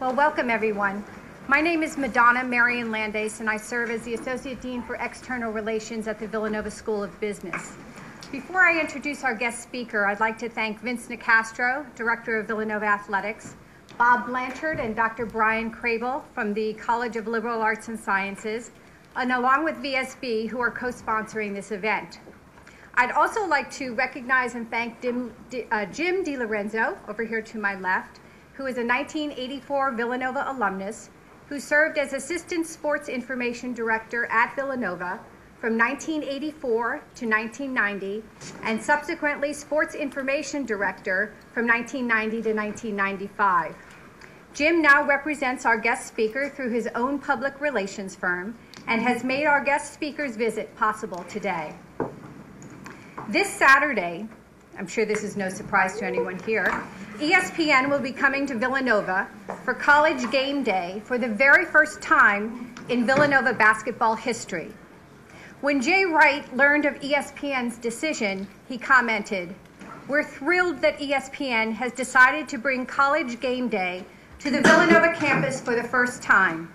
Well, welcome everyone. My name is Madonna Marion Landes, and I serve as the Associate Dean for External Relations at the Villanova School of Business. Before I introduce our guest speaker, I'd like to thank Vince Nicastro, Director of Villanova Athletics, Bob Blanchard and Dr. Brian Crable from the College of Liberal Arts and Sciences, and along with VSB, who are co-sponsoring this event. I'd also like to recognize and thank Dim, uh, Jim DiLorenzo, over here to my left, who is a 1984 Villanova alumnus who served as Assistant Sports Information Director at Villanova from 1984 to 1990 and subsequently Sports Information Director from 1990 to 1995. Jim now represents our guest speaker through his own public relations firm and has made our guest speaker's visit possible today. This Saturday, I'm sure this is no surprise to anyone here, ESPN will be coming to Villanova for college game day for the very first time in Villanova basketball history. When Jay Wright learned of ESPN's decision, he commented, We're thrilled that ESPN has decided to bring college game day to the Villanova campus for the first time.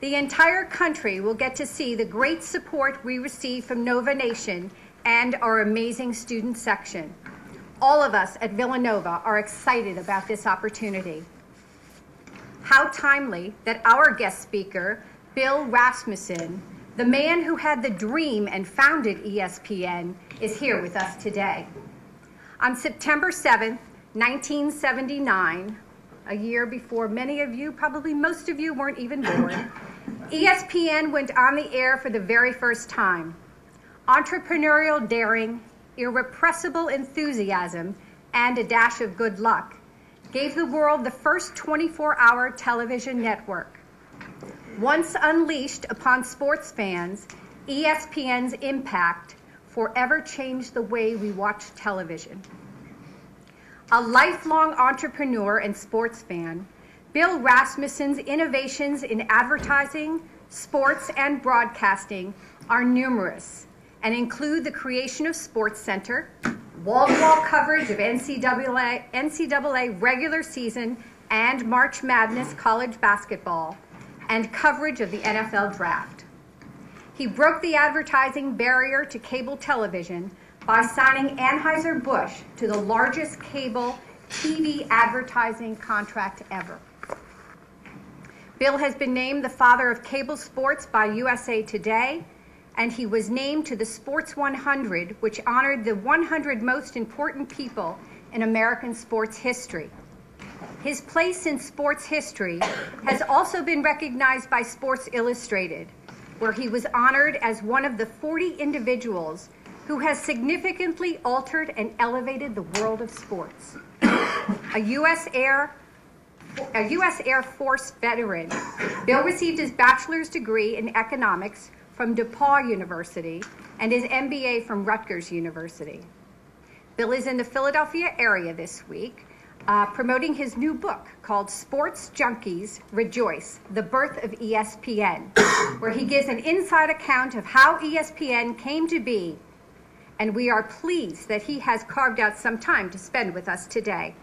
The entire country will get to see the great support we receive from Nova Nation and our amazing student section. All of us at Villanova are excited about this opportunity. How timely that our guest speaker, Bill Rasmussen, the man who had the dream and founded ESPN, is here with us today. On September 7th, 1979, a year before many of you, probably most of you, weren't even born, ESPN went on the air for the very first time entrepreneurial daring, irrepressible enthusiasm, and a dash of good luck gave the world the first 24 hour television network. Once unleashed upon sports fans, ESPN's impact forever changed the way we watch television. A lifelong entrepreneur and sports fan, Bill Rasmussen's innovations in advertising, sports, and broadcasting are numerous and include the creation of Sports Center, wall-to-wall coverage of NCAA, NCAA regular season and March Madness college basketball, and coverage of the NFL draft. He broke the advertising barrier to cable television by signing Anheuser-Busch to the largest cable TV advertising contract ever. Bill has been named the father of cable sports by USA Today and he was named to the Sports 100, which honored the 100 most important people in American sports history. His place in sports history has also been recognized by Sports Illustrated, where he was honored as one of the 40 individuals who has significantly altered and elevated the world of sports. A U.S. Air a U.S. Air Force veteran, Bill received his bachelor's degree in economics from DePauw University and his MBA from Rutgers University. Bill is in the Philadelphia area this week uh, promoting his new book called Sports Junkies Rejoice The Birth of ESPN, where he gives an inside account of how ESPN came to be. And we are pleased that he has carved out some time to spend with us today.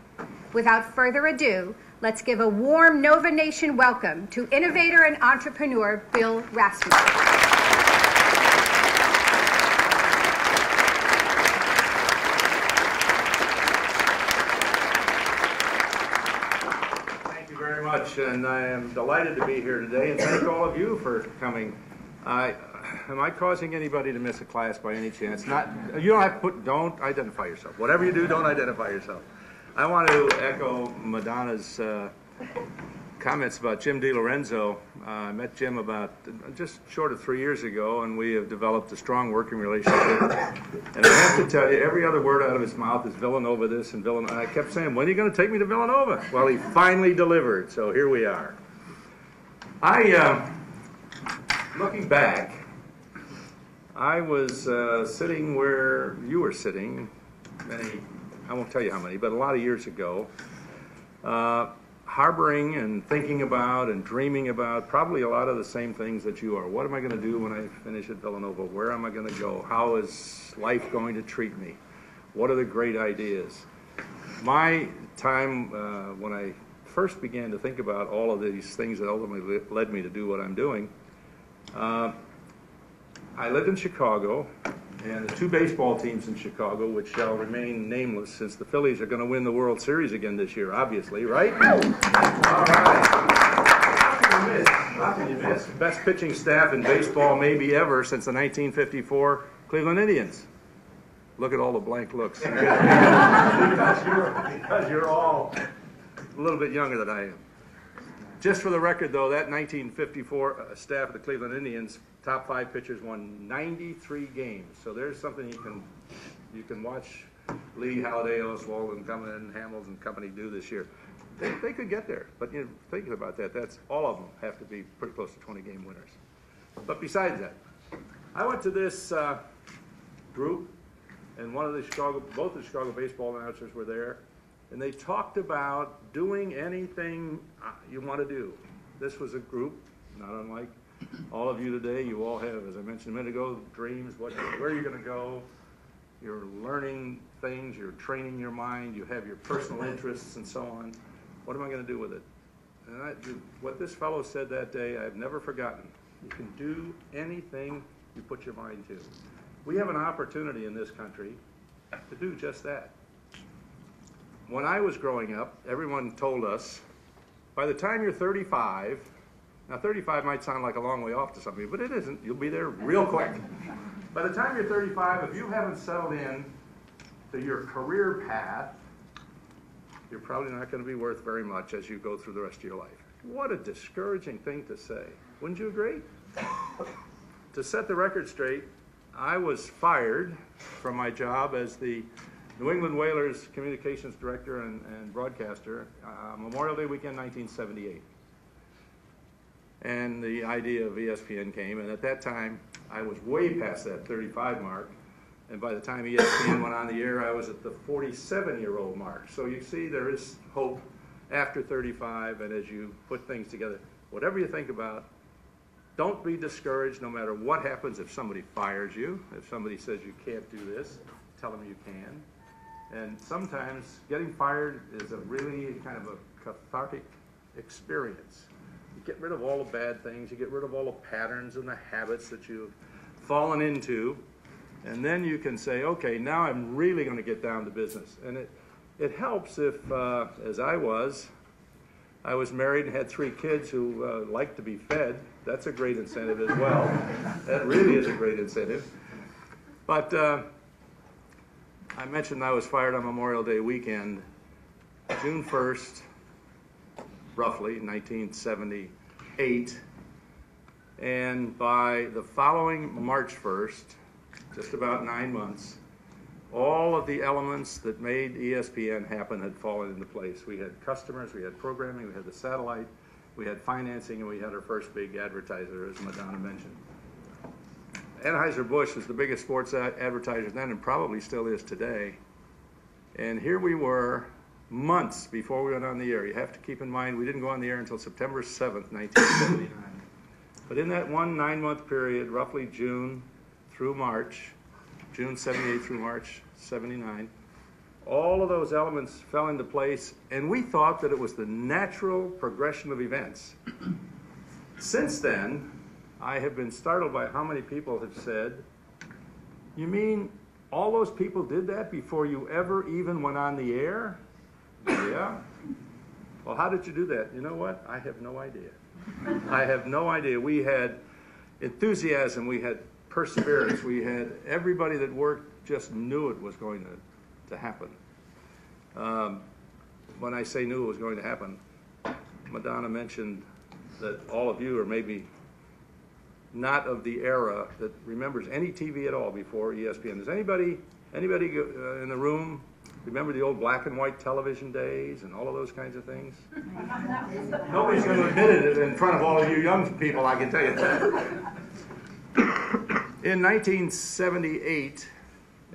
Without further ado, let's give a warm Nova Nation welcome to innovator and entrepreneur Bill Rasmussen. And I am delighted to be here today, and thank all of you for coming. I, am I causing anybody to miss a class by any chance? Not. You don't have to put. Don't identify yourself. Whatever you do, don't identify yourself. I want to echo Madonna's uh, comments about Jim DiLorenzo. Uh, I met Jim about just short of three years ago, and we have developed a strong working relationship. And I have to tell you, every other word out of his mouth is Villanova this and Villanova. I kept saying, when are you going to take me to Villanova? Well, he finally delivered, so here we are. I, uh, looking back, I was uh, sitting where you were sitting many, I won't tell you how many, but a lot of years ago. Uh, harboring and thinking about and dreaming about probably a lot of the same things that you are. What am I going to do when I finish at Villanova? Where am I going to go? How is life going to treat me? What are the great ideas? My time uh, when I first began to think about all of these things that ultimately led me to do what I'm doing, uh, I lived in Chicago, and the two baseball teams in Chicago, which shall remain nameless since the Phillies are going to win the World Series again this year, obviously, right? All right. How can you miss? How can you miss? Best pitching staff in baseball maybe ever since the 1954 Cleveland Indians. Look at all the blank looks. because, you're, because you're all a little bit younger than I am. Just for the record, though, that 1954 uh, staff of the Cleveland Indians, top five pitchers, won 93 games. So there's something you can you can watch Lee Halladay, Oswalt, and Company, Hamels and company do this year. They, they could get there, but you know, thinking about that, that's all of them have to be pretty close to 20 game winners. But besides that, I went to this uh, group, and one of the Chicago, both the Chicago baseball announcers were there, and they talked about doing anything uh, you want to do. This was a group, not unlike all of you today. You all have, as I mentioned a minute ago, dreams. What, where are you going to go? You're learning things. You're training your mind. You have your personal interests and so on. What am I going to do with it? And I, what this fellow said that day, I've never forgotten. You can do anything you put your mind to. We have an opportunity in this country to do just that. When I was growing up, everyone told us, by the time you're 35, now 35 might sound like a long way off to some people, but it isn't. You'll be there real quick. By the time you're 35, if you haven't settled in to your career path, you're probably not going to be worth very much as you go through the rest of your life. What a discouraging thing to say. Wouldn't you agree? to set the record straight, I was fired from my job as the New England Whalers communications director and, and broadcaster, uh, Memorial Day weekend 1978. And the idea of ESPN came, and at that time, I was way past that 35 mark. And by the time ESPN went on the air, I was at the 47 year old mark. So you see, there is hope after 35, and as you put things together, whatever you think about, don't be discouraged no matter what happens if somebody fires you, if somebody says you can't do this, tell them you can. And sometimes getting fired is a really kind of a cathartic experience. You get rid of all the bad things, you get rid of all the patterns and the habits that you've fallen into, and then you can say, okay, now I'm really going to get down to business. And it, it helps if, uh, as I was, I was married and had three kids who uh, like to be fed. That's a great incentive as well. that really is a great incentive. But uh, I mentioned I was fired on Memorial Day weekend, June 1st, roughly, 1978. And by the following March 1st, just about nine months, all of the elements that made ESPN happen had fallen into place. We had customers, we had programming, we had the satellite, we had financing, and we had our first big advertiser, as Madonna mentioned. Anheuser-Busch was the biggest sports advertiser then and probably still is today. And here we were, months before we went on the air. You have to keep in mind, we didn't go on the air until September 7th, 1979. But in that one nine-month period, roughly June through March, June 78 through March 79, all of those elements fell into place, and we thought that it was the natural progression of events. Since then, I have been startled by how many people have said, You mean all those people did that before you ever even went on the air? yeah. Well, how did you do that? You know what? I have no idea. I have no idea. We had enthusiasm, we had perseverance, we had everybody that worked just knew it was going to, to happen. Um, when I say knew it was going to happen, Madonna mentioned that all of you are maybe not of the era that remembers any TV at all before ESPN. Does anybody anybody uh, in the room remember the old black and white television days and all of those kinds of things? Nobody's going to admit it in front of all of you young people. I can tell you that. In 1978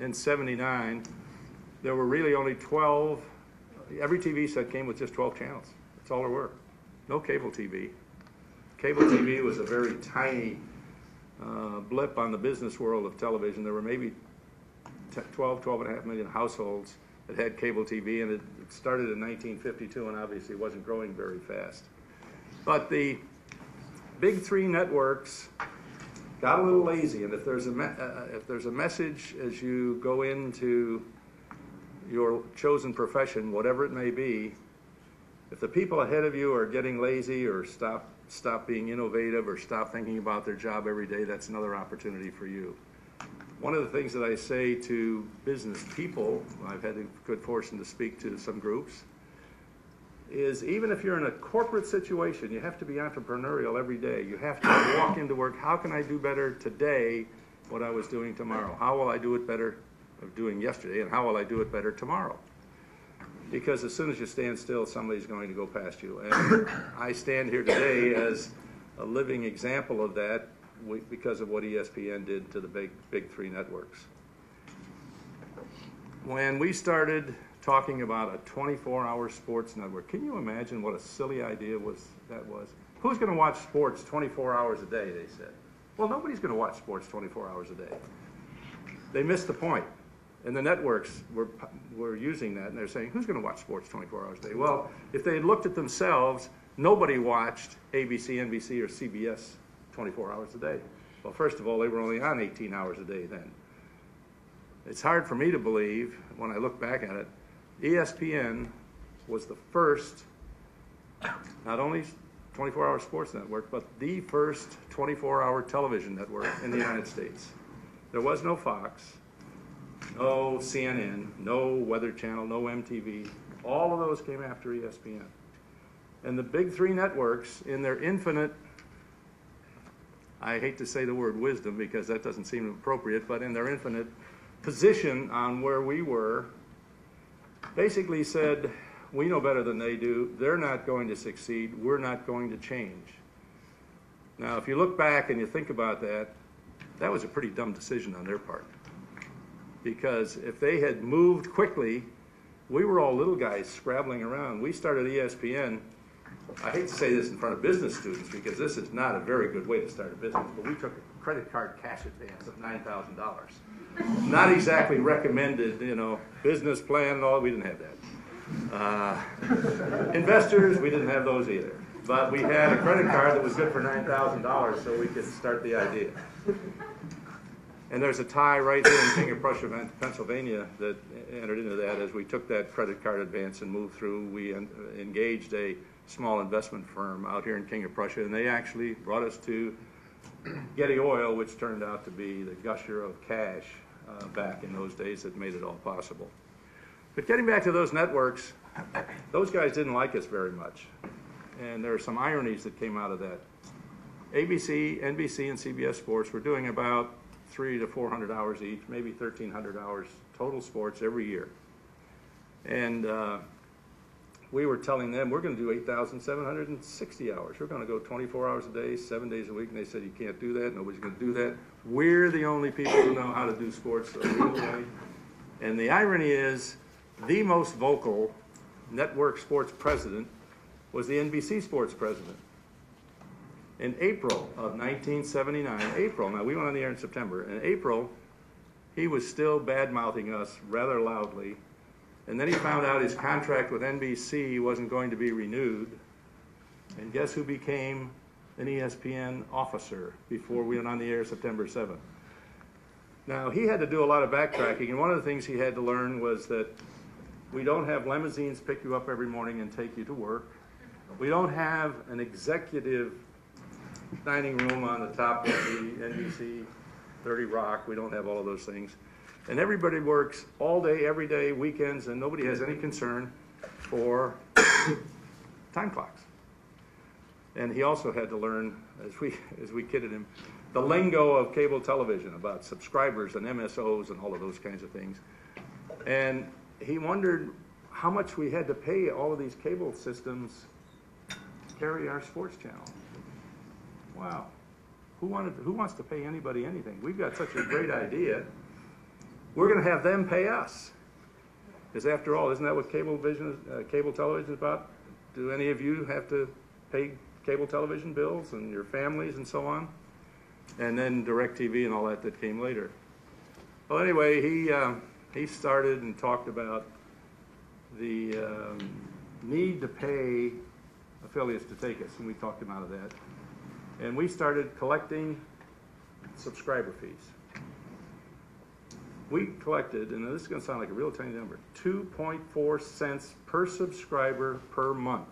and 79, there were really only 12. Every TV set came with just 12 channels. That's all there were. No cable TV. Cable TV was a very tiny uh, blip on the business world of television. There were maybe 12, 12 and a half million households that had cable TV, and it started in 1952 and obviously wasn't growing very fast. But the big three networks got a little lazy, and if there's a, me- uh, if there's a message as you go into your chosen profession, whatever it may be, if the people ahead of you are getting lazy or stop, stop being innovative or stop thinking about their job every day, that's another opportunity for you. One of the things that I say to business people, I've had the good fortune to speak to some groups, is even if you're in a corporate situation, you have to be entrepreneurial every day. You have to walk into work, how can I do better today what I was doing tomorrow? How will I do it better of doing yesterday, and how will I do it better tomorrow? Because as soon as you stand still, somebody's going to go past you. And I stand here today as a living example of that because of what ESPN did to the big, big three networks. When we started talking about a 24-hour sports network, can you imagine what a silly idea was that was? Who's going to watch sports 24 hours a day, they said. Well, nobody's going to watch sports 24 hours a day. They missed the point. And the networks were, were using that, and they're saying, who's going to watch sports 24 hours a day? Well, if they had looked at themselves, nobody watched ABC, NBC, or CBS 24 hours a day. Well, first of all, they were only on 18 hours a day then. It's hard for me to believe, when I look back at it, ESPN was the first, not only 24-hour sports network, but the first 24-hour television network in the United States. There was no Fox, no CNN, no Weather Channel, no MTV. All of those came after ESPN. And the big three networks, in their infinite, I hate to say the word wisdom because that doesn't seem appropriate, but in their infinite position on where we were, basically said, we know better than they do. They're not going to succeed. We're not going to change. Now, if you look back and you think about that, that was a pretty dumb decision on their part. Because if they had moved quickly, we were all little guys scrabbling around. We started ESPN. I hate to say this in front of business students because this is not a very good way to start a business, but we took a credit card cash advance of $9,000. Not exactly recommended, you know, business plan and all, we didn't have that. Uh, investors, we didn't have those either. But we had a credit card that was good for $9,000 so we could start the idea. And there's a tie right here in King of Prussia, Pennsylvania, that entered into that. As we took that credit card advance and moved through, we en- engaged a small investment firm out here in King of Prussia, and they actually brought us to Getty Oil, which turned out to be the gusher of cash uh, back in those days that made it all possible. But getting back to those networks, those guys didn't like us very much. And there are some ironies that came out of that. ABC, NBC, and CBS Sports were doing about three to 400 hours each, maybe 1,300 hours total sports every year. And uh, we were telling them, we're going to do 8,760 hours. We're going to go 24 hours a day, seven days a week. And they said, you can't do that. Nobody's going to do that. We're the only people who know how to do sports the. And the irony is, the most vocal network sports president was the NBC sports president. In April of 1979, April, now we went on the air in September, in April, he was still bad mouthing us rather loudly. And then he found out his contract with NBC wasn't going to be renewed. And guess who became an ESPN officer before we went on the air September 7th? Now, he had to do a lot of backtracking, and one of the things he had to learn was that we don't have limousines pick you up every morning and take you to work. We don't have an executive dining room on the top of the NBC 30 Rock. We don't have all of those things. And everybody works all day, every day, weekends, and nobody has any concern for time clocks. And he also had to learn, as we, as we kidded him, the lingo of cable television about subscribers and MSOs and all of those kinds of things. And he wondered how much we had to pay all of these cable systems to carry our sports channel. Wow. Who wanted, who wants to pay anybody anything? We've got such a great idea. We're gonna have them pay us. Because after all, isn't that what cable vision, uh, cable television is about? Do any of you have to pay cable television bills and your families and so on? And then DirecTV and all that that came later. Well, anyway, he, um, he started and talked about the um, need to pay affiliates to take us, and we talked them out of that. And we started collecting subscriber fees. We collected, and this is gonna sound like a real tiny number, two point four cents per subscriber per month.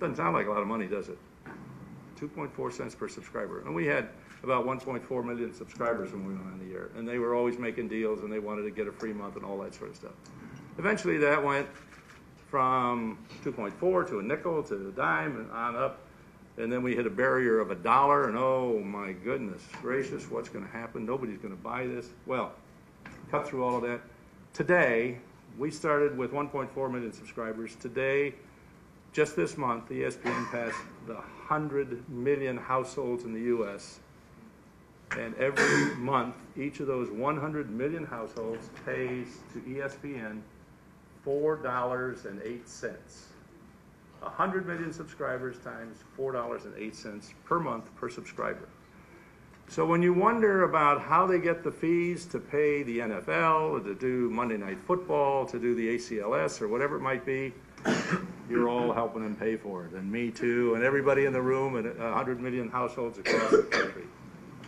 Doesn't sound like a lot of money, does it? Two point four cents per subscriber. And we had about one point four million subscribers when we went on the air. And they were always making deals and they wanted to get a free month and all that sort of stuff. Eventually that went from two point four to a nickel to a dime and on up. And then we hit a barrier of a dollar and oh my goodness gracious, what's gonna happen? Nobody's gonna buy this. Well, cut through all of that. Today, we started with 1.4 million subscribers. Today, just this month, ESPN passed the 100 million households in the U.S. And every month, each of those 100 million households pays to ESPN $4.08. 100 million subscribers times $4.08 per month per subscriber. So when you wonder about how they get the fees to pay the NFL, to do Monday Night Football, to do the ACLS, or whatever it might be, you're all helping them pay for it, and me too, and everybody in the room, and 100 million households across the country.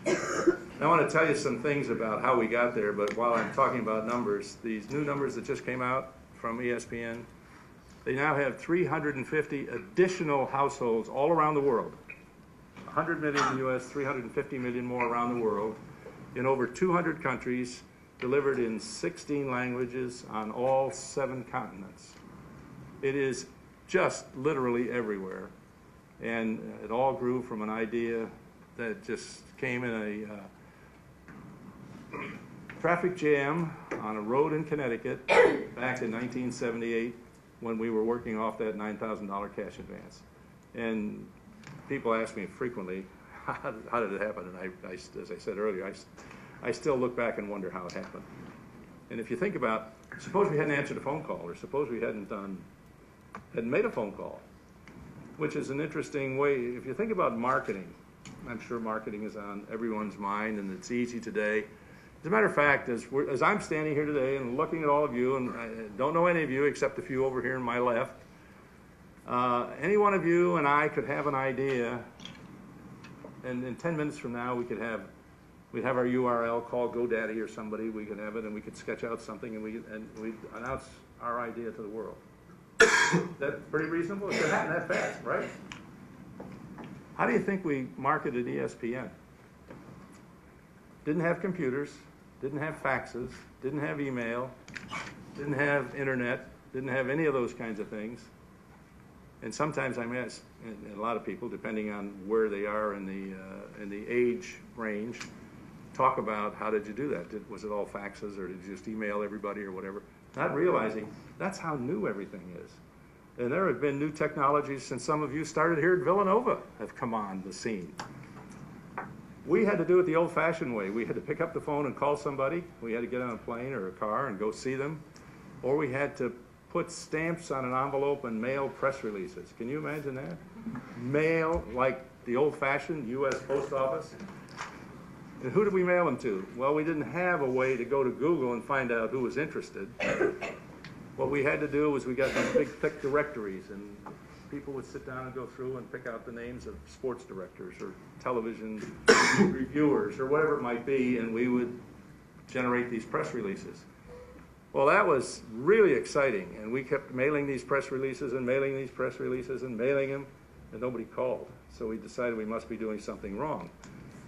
I want to tell you some things about how we got there, but while I'm talking about numbers, these new numbers that just came out from ESPN, they now have 350 additional households all around the world. 100 million in the US, 350 million more around the world, in over 200 countries, delivered in 16 languages on all seven continents. It is just literally everywhere. And it all grew from an idea that just came in a uh, traffic jam on a road in Connecticut back in 1978 when we were working off that $9,000 cash advance. And people ask me frequently, how did, it happen? And I, I, as I said earlier, I, I still look back and wonder how it happened. And if you think about, suppose we hadn't answered a phone call, or suppose we hadn't done, hadn't made a phone call, which is an interesting way. If you think about marketing, I'm sure marketing is on everyone's mind, and it's easy today. As a matter of fact, as, as I'm standing here today and looking at all of you, and I don't know any of you except a few over here on my left, uh, any one of you and I could have an idea, and in 10 minutes from now, we could have, we'd have our URL, call GoDaddy or somebody, we could have it, and we could sketch out something, and we and we'd announce our idea to the world. That's pretty reasonable. It could happen that fast, right? How do you think we marketed ESPN? Didn't have computers, didn't have faxes, didn't have email, didn't have internet, didn't have any of those kinds of things. And sometimes I'm asked, and a lot of people, depending on where they are in the, uh, in the age range, talk about how did you do that? Did, was it all faxes or did you just email everybody or whatever? Not realizing that's how new everything is. And there have been new technologies since some of you started here at Villanova have come on the scene. We had to do it the old fashioned way. We had to pick up the phone and call somebody. We had to get on a plane or a car and go see them. Or we had to put stamps on an envelope and mail press releases. Can you imagine that? Mail like the old fashioned US Post Office. And who did we mail them to? Well, we didn't have a way to go to Google and find out who was interested. What we had to do was we got these big thick directories and people would sit down and go through and pick out the names of sports directors or television reviewers or whatever it might be and we would generate these press releases. Well, that was really exciting and we kept mailing these press releases and mailing these press releases and mailing them and nobody called. So we decided we must be doing something wrong.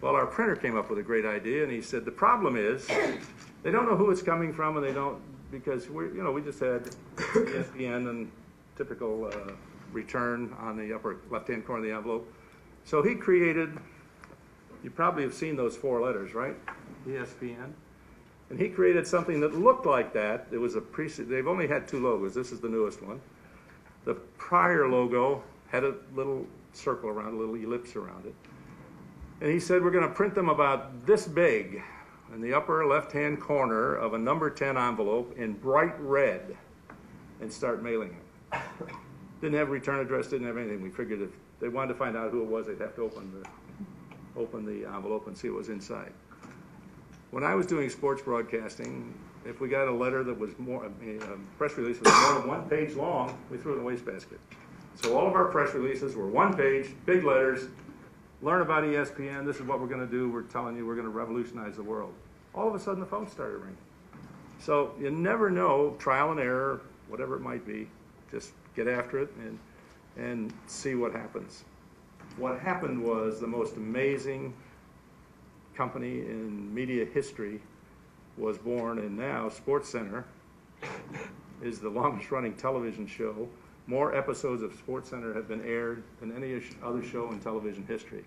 Well, our printer came up with a great idea, and he said the problem is they don't know who it's coming from, and they don't because we, you know, we just had ESPN and typical uh, return on the upper left-hand corner of the envelope. So he created. You probably have seen those four letters, right? ESPN. And he created something that looked like that. It was a pre. They've only had two logos. This is the newest one. The prior logo had a little circle around, a little ellipse around it. And he said, We're going to print them about this big in the upper left hand corner of a number 10 envelope in bright red and start mailing them. Didn't have a return address, didn't have anything. We figured if they wanted to find out who it was, they'd have to open the, open the envelope and see what was inside. When I was doing sports broadcasting, if we got a letter that was more, I mean, a press release that was more than one page long, we threw it in the wastebasket. So all of our press releases were one page, big letters, learn about ESPN, this is what we're gonna do, we're telling you, we're gonna revolutionize the world. All of a sudden, the phone started ringing. So you never know, trial and error, whatever it might be, just get after it and, and see what happens. What happened was the most amazing company in media history was born, and now SportsCenter is the longest running television show. More episodes of SportsCenter have been aired than any other show in television history.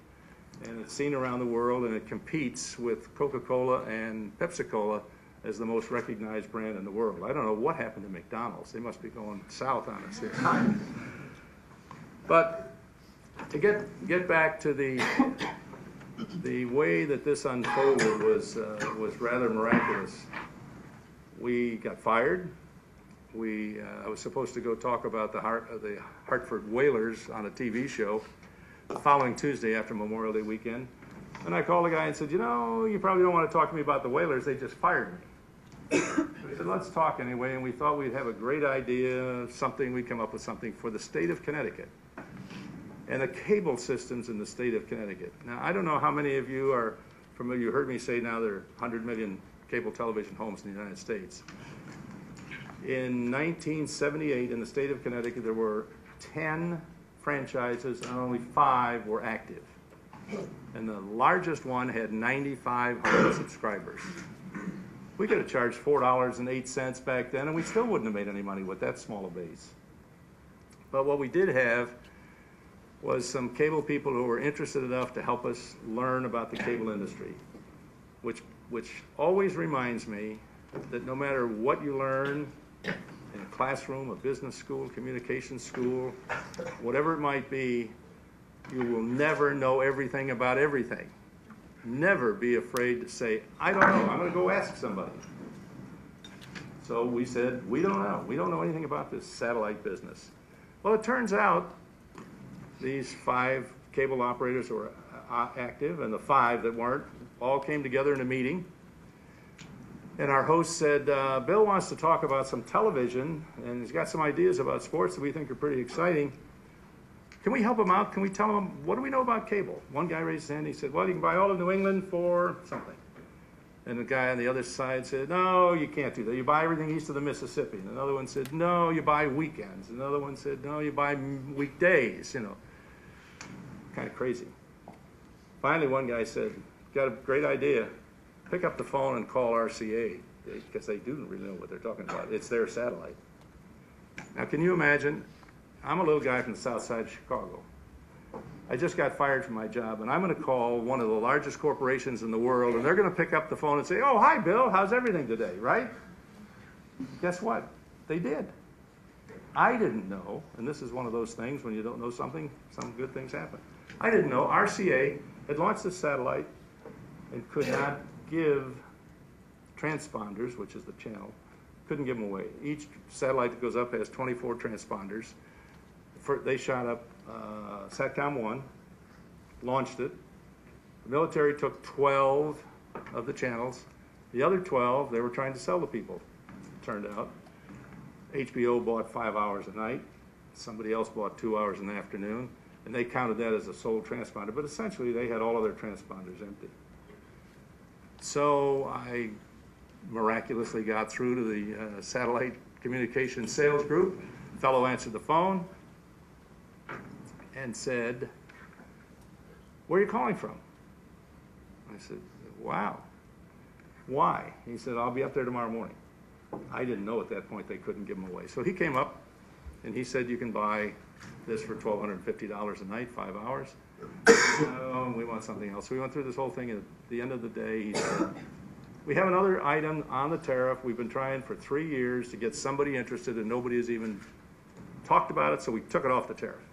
And it's seen around the world, and it competes with Coca-Cola and Pepsi-Cola as the most recognized brand in the world. I don't know what happened to McDonald's. They must be going south on us here. But to get, get back to the, the way that this unfolded was, uh, was rather miraculous. We got fired. We, uh, I was supposed to go talk about the Hart, uh, the Hartford Whalers on a TV show the following Tuesday after Memorial Day weekend. And I called the guy and said, you know, you probably don't want to talk to me about the Whalers. They just fired me. He said, let's talk anyway. And we thought we'd have a great idea, something, we'd come up with something for the state of Connecticut and the cable systems in the state of Connecticut. Now, I don't know how many of you are familiar, you heard me say now there are 100 million cable television homes in the United States. In 1978, in the state of Connecticut, there were 10 franchises and only five were active. And the largest one had 9,500 subscribers. We could have charged $4.08 back then, and we still wouldn't have made any money with that small a base. But what we did have was some cable people who were interested enough to help us learn about the cable industry, which, which always reminds me that no matter what you learn in a classroom, a business school, communication school, whatever it might be, you will never know everything about everything. Never be afraid to say, I don't know, I'm gonna go ask somebody. So we said, we don't know, we don't know anything about this satellite business. Well, it turns out these five cable operators were uh, active and the five that weren't all came together in a meeting. And our host said, uh, Bill wants to talk about some television and he's got some ideas about sports that we think are pretty exciting. Can we help him out? Can we tell him, what do we know about cable? One guy raised his hand. He said, Well, you can buy all of New England for something. And the guy on the other side said, No, you can't do that. You buy everything east of the Mississippi. And another one said, No, you buy weekends. Another one said, No, you buy weekdays, you know kind of crazy. Finally, one guy said, Got a great idea. Pick up the phone and call RCA because they do really know what they're talking about. It's their satellite. Now, can you imagine? I'm a little guy from the south side of Chicago. I just got fired from my job, and I'm going to call one of the largest corporations in the world, and they're going to pick up the phone and say, Oh, hi, Bill. How's everything today? Right? Guess what? They did. I didn't know, and this is one of those things when you don't know something, some good things happen. I didn't know RCA had launched this satellite and could not give transponders, which is the channel, couldn't give them away. Each satellite that goes up has 24 transponders. They shot up uh, SATCOM 1, launched it. The military took 12 of the channels. The other 12, they were trying to sell to people, turned out. HBO bought five hours a night. Somebody else bought two hours in the afternoon, and they counted that as a sole transponder. But essentially, they had all of their transponders empty. So I miraculously got through to the uh, satellite communication sales group. Fellow answered the phone and said, "Where are you calling from?" I said, "Wow, why?" He said, "I'll be up there tomorrow morning." I didn't know at that point they couldn't give them away. So he came up and he said, You can buy this for $1,250 a night, five hours. no, we want something else. So we went through this whole thing. And at the end of the day, he said, We have another item on the tariff. We've been trying for three years to get somebody interested, and nobody has even talked about it, so we took it off the tariff.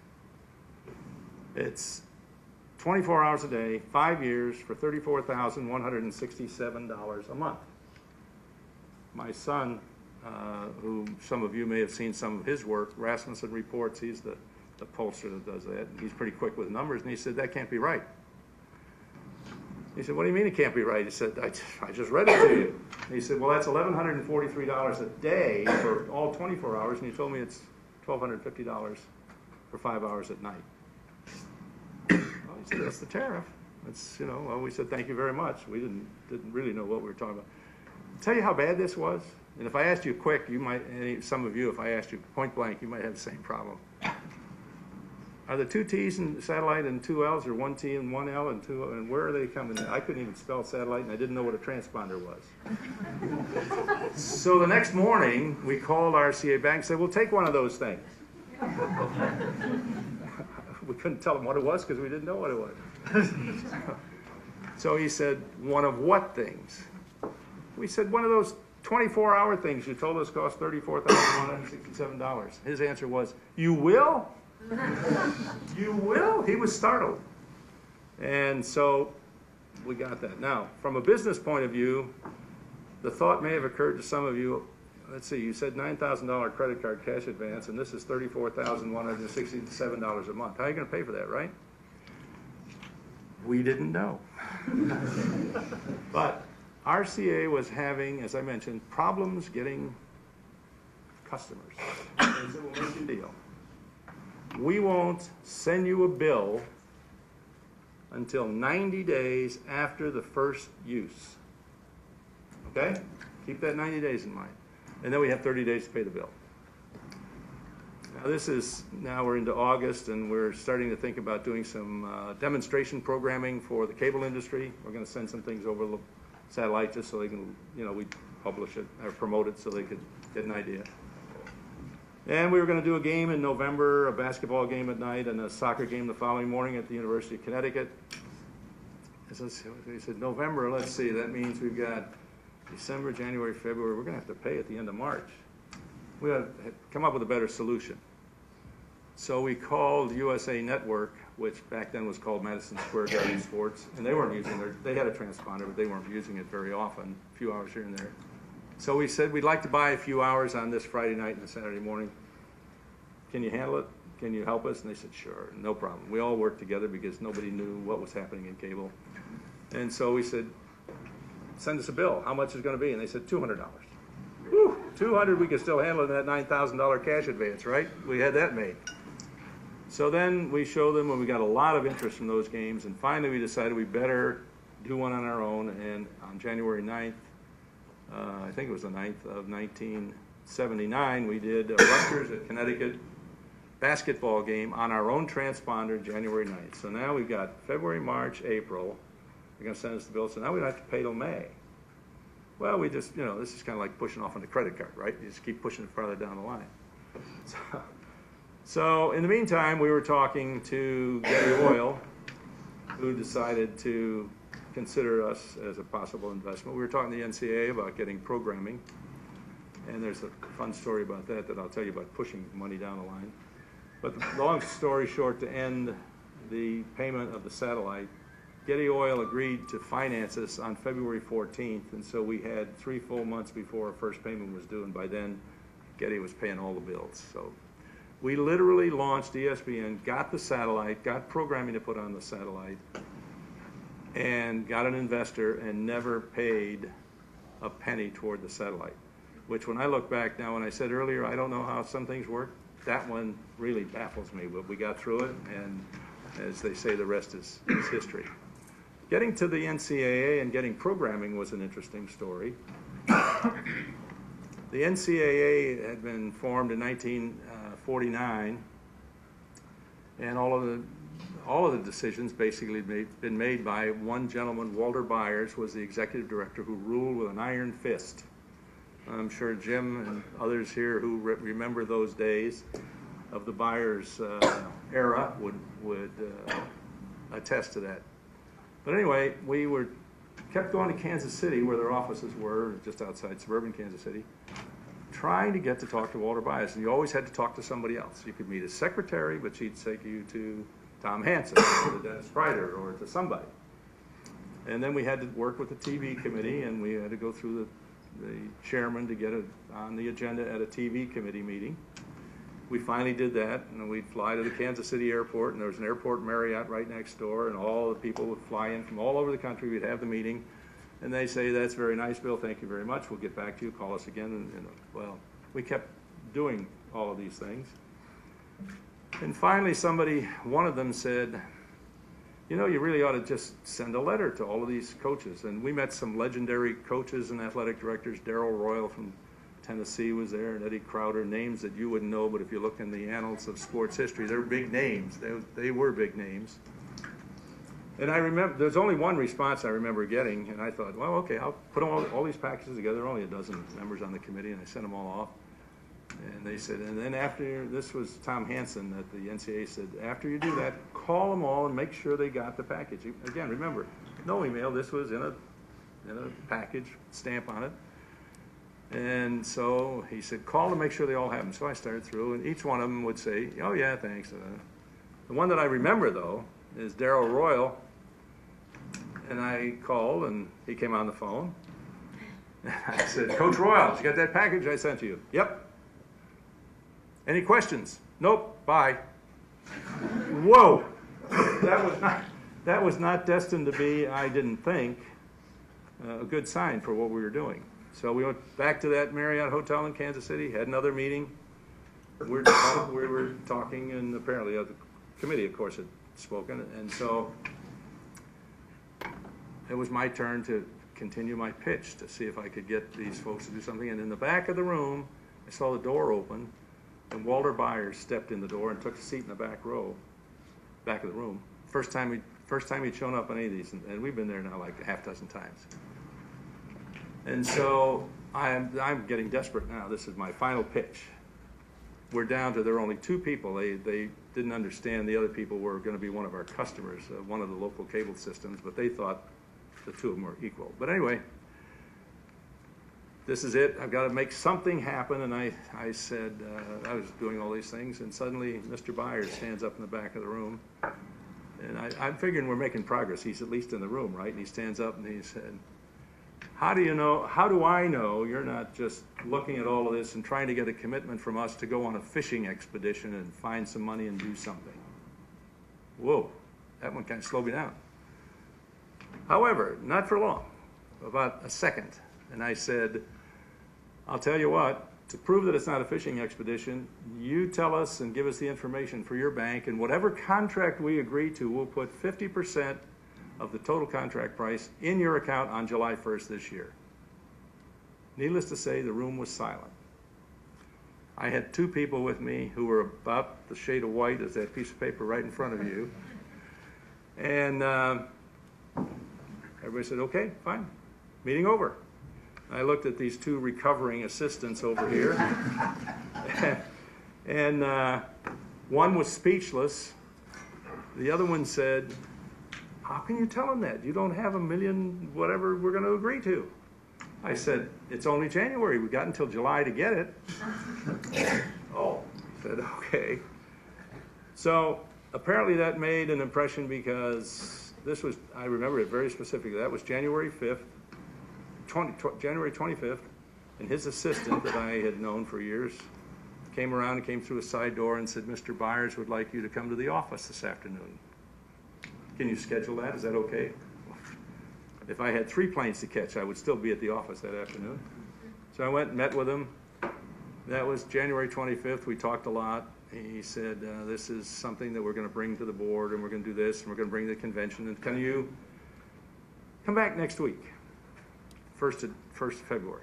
It's 24 hours a day, five years for $34,167 a month my son, uh, who some of you may have seen some of his work, Rasmussen Reports, he's the, the pollster that does that. He's pretty quick with numbers, and he said, That can't be right. He said, what do you mean it can't be right? He said, I, I just read it to you. And he said, well, that's $1,143 a day for all 24 hours, and you told me it's $1,250 for five hours at night. That's the tariff. That's, you know, well, we said, thank you very much. We didn't, didn't really know what we were talking about. Tell you how bad this was? And if I asked you quick, you might, any, some of you, if I asked you point blank, you might have the same problem. Are the two T's in satellite and two L's, or one T and one L and two, and where are they coming in? I couldn't even spell satellite, and I didn't know what a transponder was. so the next morning, we called RCA Bank and said, "We'll take one of those things." We couldn't tell him what it was because we didn't know what it was. so he said, "One of what things?" We said, "One of those 24-hour things you told us cost $34,167." His answer was, "You will." you will? He was startled. And so we got that. Now, from a business point of view, the thought may have occurred to some of you. Let's see, you said $9,000 credit card cash advance, and this is $34,167 a month. How are you going to pay for that, right? We didn't know. but RCA was having, as I mentioned, problems getting customers. We'll make a deal we won't send you a bill until 90 days after the first use. Okay? Keep that 90 days in mind. And then we have 30 days to pay the bill. Now, this is, now we're into August and we're starting to think about doing some uh, demonstration programming for the cable industry. We're going to send some things over the satellite just so they can, you know, we publish it or promote it so they could get an idea. And we were going to do a game in November, a basketball game at night, and a soccer game the following morning at the University of Connecticut. He said, November, let's see, that means we've got December, January, February. We're going to have to pay at the end of March. We had to come up with a better solution. So we called USA Network, which back then was called Madison Square Garden Sports, and they weren't using their, they had a transponder, but they weren't using it very often, a few hours here and there. So we said, we'd like to buy a few hours on this Friday night and Saturday morning. Can you handle it? Can you help us? And they said, sure, no problem. We all worked together because nobody knew what was happening in cable. And so we said, send us a bill. How much is it going to be? And they said, $200. Whew, 200 we could still handle in that $9,000 cash advance, right? We had that made. So then we showed them when we got a lot of interest from those games, and finally we decided we better do one on our own. And on January 9th, uh, I think it was the 9th of 1979, we did a Rutgers at Connecticut basketball game on our own transponder January 9th. So now we've got February, March, April. They're going to send us the bill, so now we don't have to pay till May. Well, we just, you know, this is kind of like pushing off on the credit card, right? You just keep pushing it farther down the line. So, so in the meantime, we were talking to Getty Oil, who decided to consider us as a possible investment. We were talking to the NCAA about getting programming, and there's a fun story about that that I'll tell you about pushing money down the line. But the long story short, to end the payment of the satellite, Getty Oil agreed to finance us on February 14th, and so we had three full months before our first payment was due, and by then, Getty was paying all the bills. So we literally launched ESPN, got the satellite, got programming to put on the satellite, and got an investor and never paid a penny toward the satellite. Which, when I look back now, when I said earlier, I don't know how some things work, that one really baffles me. But we got through it, and as they say, the rest is, is history. Getting to the NCAA and getting programming was an interesting story. The NCAA had been formed in 1949, and all of the all of the decisions basically made, been made by one gentleman, Walter Byers, was the executive director who ruled with an iron fist. I'm sure Jim and others here who re- remember those days of the Byers uh, era would would uh, attest to that. But anyway, we were kept going to Kansas City, where their offices were, just outside suburban Kansas City, trying to get to talk to Walter Byers. And you always had to talk to somebody else. You could meet his secretary, but she'd take you to Tom Hansen or to Dennis Kreider or to somebody. And then we had to work with the TV committee, and we had to go through the, the chairman to get it on the agenda at a TV committee meeting. We finally did that, and we'd fly to the Kansas City airport, and there was an airport Marriott right next door, and all the people would fly in from all over the country. We'd have the meeting, and they say, "That's very nice, Bill. Thank you very much. We'll get back to you. Call us again." And, and well, we kept doing all of these things, and finally, somebody, one of them said, "You know, you really ought to just send a letter to all of these coaches." And we met some legendary coaches and athletic directors. Darrell Royal from Tennessee was there, and Eddie Crowder, names that you wouldn't know, but if you look in the annals of sports history, they're big names. They, they were big names. And I remember, there's only one response I remember getting, and I thought, well, okay, I'll put all, all these packages together, only a dozen members on the committee, and I sent them all off. And they said, and then after, this was Tom Hansen at the NCAA said, after you do that, call them all and make sure they got the package. Again, remember, no email, this was in a, in a package, stamp on it. And so he said, call to make sure they all them. So I started through, and each one of them would say, oh, yeah, thanks. Uh, The one that I remember, though, is Darrell Royal. And I called, and he came on the phone. And I said, Coach Royal, you get that package I sent to you? Yep. Any questions? Nope, bye. Whoa! That was not, that was not destined to be, I didn't think, uh, a good sign for what we were doing. So we went back to that Marriott Hotel in Kansas City, had another meeting. We're, we were talking, and apparently uh, the committee, of course, had spoken, and so it was my turn to continue my pitch to see if I could get these folks to do something. And in the back of the room, I saw the door open, and Walter Byers stepped in the door and took a seat in the back row, back of the room. First time we, first time he'd shown up on any of these, and, and we've been there now like a half dozen times. And so I'm, I'm getting desperate now. This is my final pitch. We're down to, there are only two people. They, they didn't understand the other people were going to be one of our customers, uh, one of the local cable systems, but they thought the two of them were equal. But anyway, this is it. I've got to make something happen. And I, I said, uh, I was doing all these things, and suddenly Mr. Byers stands up in the back of the room. And I, I'm figuring we're making progress. He's at least in the room, right? And he stands up and he said, how do you know, how do I know you're not just looking at all of this and trying to get a commitment from us to go on a fishing expedition and find some money and do something? Whoa, that one kind of slowed me down. However, not for long, about a second. And I said, I'll tell you what, to prove that it's not a fishing expedition, you tell us and give us the information for your bank, and whatever contract we agree to, we'll put 50% of the total contract price in your account on July 1st this year. Needless to say, the room was silent. I had two people with me who were about the shade of white as that piece of paper right in front of you. And uh, everybody said, okay, fine, meeting over. I looked at these two recovering assistants over here. and uh, one was speechless. The other one said, how can you tell them that? You don't have a million, whatever we're going to agree to. I said, It's only January. We got until July to get it. oh, I said, Okay. So apparently that made an impression because this was, I remember it very specifically. That was January 5th, 20, tw- January 25th, and his assistant that I had known for years came around and came through a side door and said, Mr. Byers would like you to come to the office this afternoon. Can you schedule that? Is that okay? If I had three planes to catch, I would still be at the office that afternoon. So I went and met with him. That was January 25th. We talked a lot. He said, uh, This is something that we're going to bring to the board, and we're going to do this, and we're going to bring the convention. And can you come back next week, 1st of, 1st of February?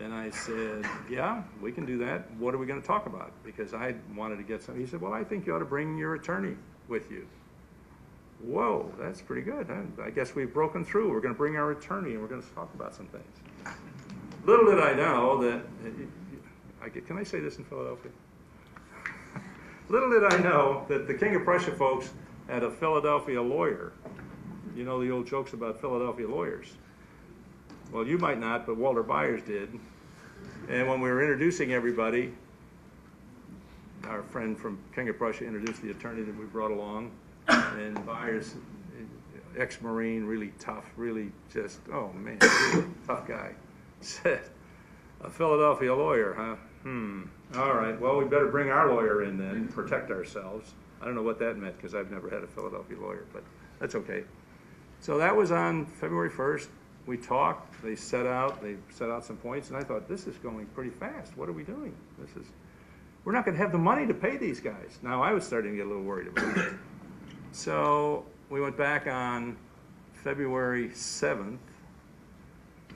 And I said, Yeah, we can do that. What are we going to talk about? Because I wanted to get something. He said, Well, I think you ought to bring your attorney with you whoa, that's pretty good. I, I guess we've broken through. We're going to bring our attorney and we're going to talk about some things. Little did I know that, I get, can I say this in Philadelphia? Little did I know that the King of Prussia folks had a Philadelphia lawyer. You know the old jokes about Philadelphia lawyers. Well, you might not, but Walter Byers did. And when we were introducing everybody, our friend from King of Prussia introduced the attorney that we brought along and Byers, ex-Marine, really tough, really just, oh man, tough guy. Said, a Philadelphia lawyer, huh? hmm, all right, well, we better bring our lawyer in then, and protect ourselves. I don't know what that meant, because I've never had a Philadelphia lawyer, but that's okay. So that was on February first. We talked, they set out, they set out some points, and I thought, this is going pretty fast. What are we doing? This is, we're not gonna have the money to pay these guys. Now, I was starting to get a little worried about it. So we went back on February seventh,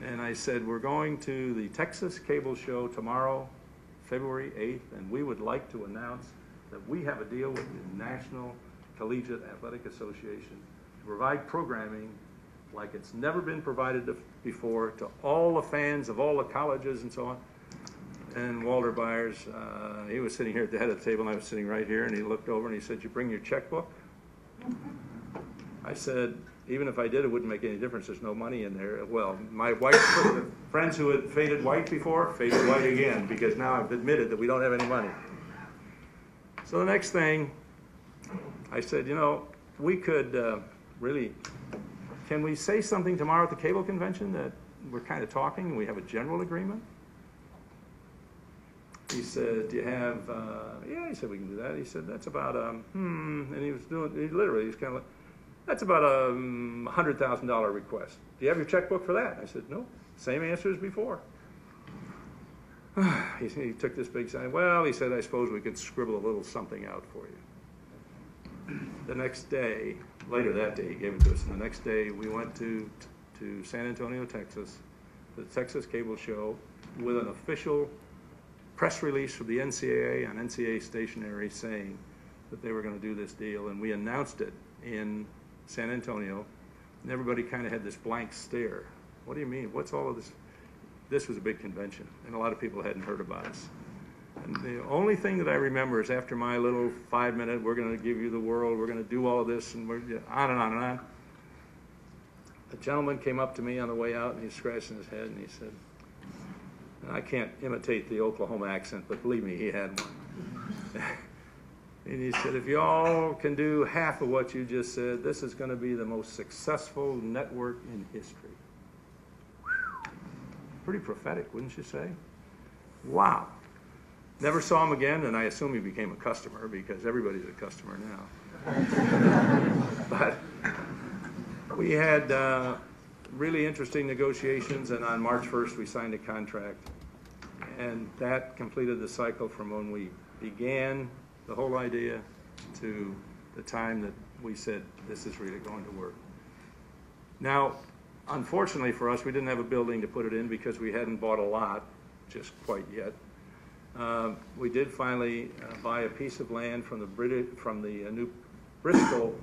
and I said, we're going to the Texas Cable Show tomorrow, February 8th, and we would like to announce that we have a deal with the National Collegiate Athletic Association to provide programming like it's never been provided before to all the fans of all the colleges and so on. And Walter Byers, uh, he was sitting here at the head of the table, and I was sitting right here, and he looked over and he said, you bring your checkbook? I said, even if I did, it wouldn't make any difference, there's no money in there. Well, my white, friends who had faded white before, faded white again, because now I've admitted that we don't have any money. So the next thing, I said, you know, we could, uh, really, can we say something tomorrow at the cable convention that we're kind of talking, and we have a general agreement? He said, do you have, uh, yeah, he said, we can do that. He said, that's about, um, hmm, and he was doing, he literally, was kind of like, that's about a um, hundred thousand dollar request. Do you have your checkbook for that? I said, no, same answer as before. he, he took this big sign, well, he said, I suppose we could scribble a little something out for you. The next day, later that day, he gave it to us, and the next day, we went to, to San Antonio, Texas, the Texas Cable Show, with an official press release from the NCAA on NCAA stationery saying that they were gonna do this deal, and we announced it in San Antonio, and everybody kind of had this blank stare. What do you mean? What's all of this? This was a big convention, and a lot of people hadn't heard about us. And the only thing that I remember is after my little five minute, we're gonna give you the world, we're gonna do all this, and we're, on and on and on. A gentleman came up to me on the way out, and he's scratching his head, and he said, and I can't imitate the Oklahoma accent, but believe me, he had one. and he said, if y'all can do half of what you just said, this is going to be the most successful network in history. Pretty prophetic, wouldn't you say? Wow. Never saw him again, and I assume he became a customer because everybody's a customer now. but we had uh, really interesting negotiations, and on March 1st, we signed a contract. And that completed the cycle from when we began the whole idea to the time that we said, this is really going to work. Now, unfortunately for us, we didn't have a building to put it in because we hadn't bought a lot just quite yet. Uh, we did finally uh, buy a piece of land from the from the uh, New Bristol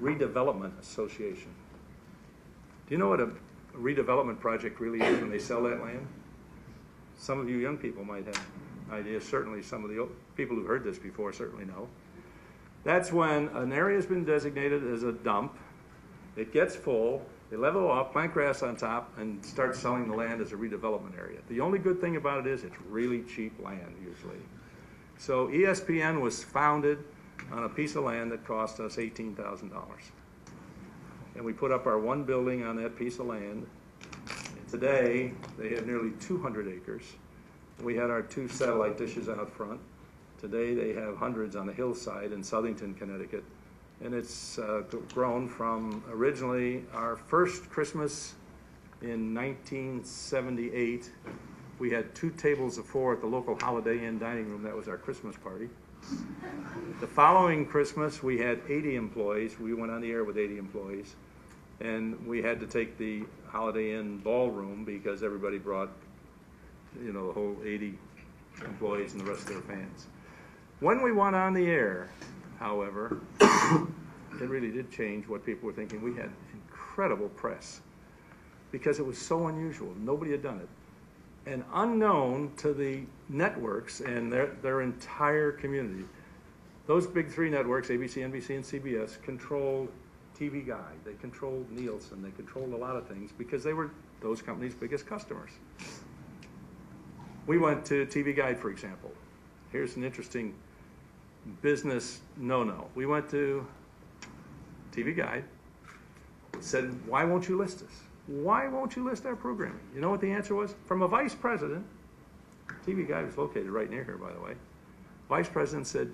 Redevelopment Association. Do you know what a redevelopment project really is when they sell that land? Some of you young people might have ideas, certainly some of the people who've heard this before certainly know. That's when an area has been designated as a dump, it gets full, they level off, plant grass on top, and start selling the land as a redevelopment area. The only good thing about it is it's really cheap land usually. So ESPN was founded on a piece of land that cost us eighteen thousand dollars. And we put up our one building on that piece of land. And Today, they have nearly two hundred acres. We had our two satellite dishes out front. Today, they have hundreds on the hillside in Southington, Connecticut. And it's uh, grown from originally our first Christmas in 1978. We had two tables of four at the local Holiday Inn dining room. That was our Christmas party. The following Christmas, we had 80 employees. We went on the air with 80 employees. And we had to take the Holiday Inn ballroom because everybody brought, you know, the whole 80 employees and the rest of their fans. When we went on the air, however, it really did change what people were thinking. We had incredible press because it was so unusual. Nobody had done it. And unknown to the networks and their, their entire community, those big three networks, ABC, NBC, and CBS, controlled TV Guide. They controlled Nielsen. They controlled a lot of things because they were those companies' biggest customers. We went to TV Guide, for example. Here's an interesting business no-no. We went to TV Guide, said, why won't you list us? Why won't you list our programming? You know what the answer was? From a vice president TV Guide was located right near here, by the way. Vice president said,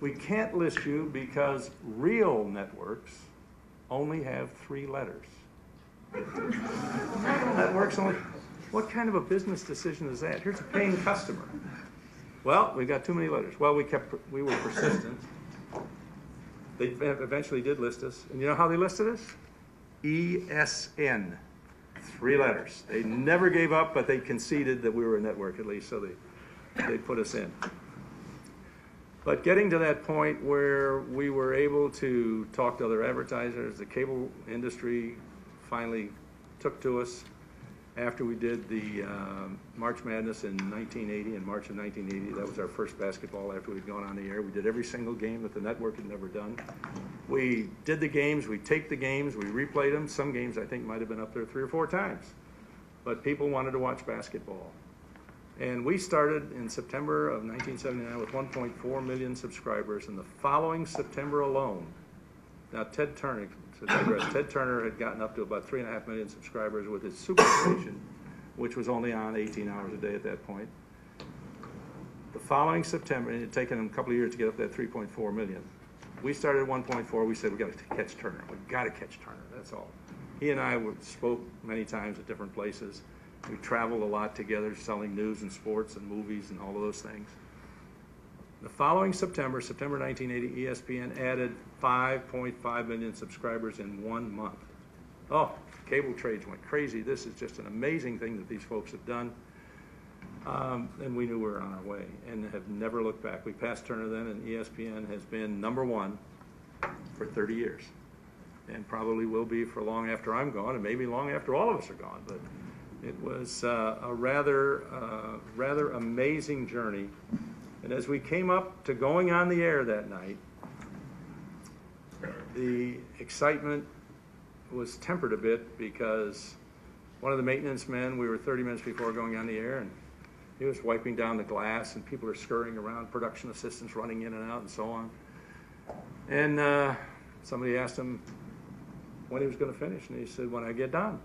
we can't list you because real networks only have three letters. that works only, what kind of a business decision is that? Here's a paying customer. Well, we've got too many letters. Well, we kept, we were persistent. They eventually did list us, and you know how they listed us? ESN, three letters. They never gave up, but they conceded that we were a network at least, so they, they put us in. But getting to that point where we were able to talk to other advertisers, the cable industry finally took to us after we did the um, March Madness in 1980, in March of 1980. That was our first basketball after we'd gone on the air. We did every single game that the network had never done. We did the games, we taped the games, we replayed them. Some games I think might have been up there three or four times. But people wanted to watch basketball. And we started in September of 1979 with 1.4 million subscribers. And the following September alone, now Ted Turner, Ted Turner had gotten up to about three and a half million subscribers with his super station, which was only on 18 hours a day at that point. The following September, and it had taken him a couple of years to get up to that 3.4 million. We started at 1.4. We said we got to catch Turner. We got to catch Turner. That's all. He and I spoke many times at different places. We traveled a lot together, selling news and sports and movies and all of those things. The following September, September 1980, ESPN added 5.5 million subscribers in one month. Oh, cable trades went crazy. This is just an amazing thing that these folks have done. Um, and we knew we were on our way and have never looked back. We passed Turner then, and ESPN has been number one for 30 years. And probably will be for long after I'm gone, and maybe long after all of us are gone. But it was uh, a rather, uh, rather amazing journey. And as we came up to going on the air that night, the excitement was tempered a bit because one of the maintenance men, we were 30 minutes before going on the air, and he was wiping down the glass, and people are scurrying around, production assistants running in and out, and so on. And uh, somebody asked him when he was going to finish, and he said, "When I get done."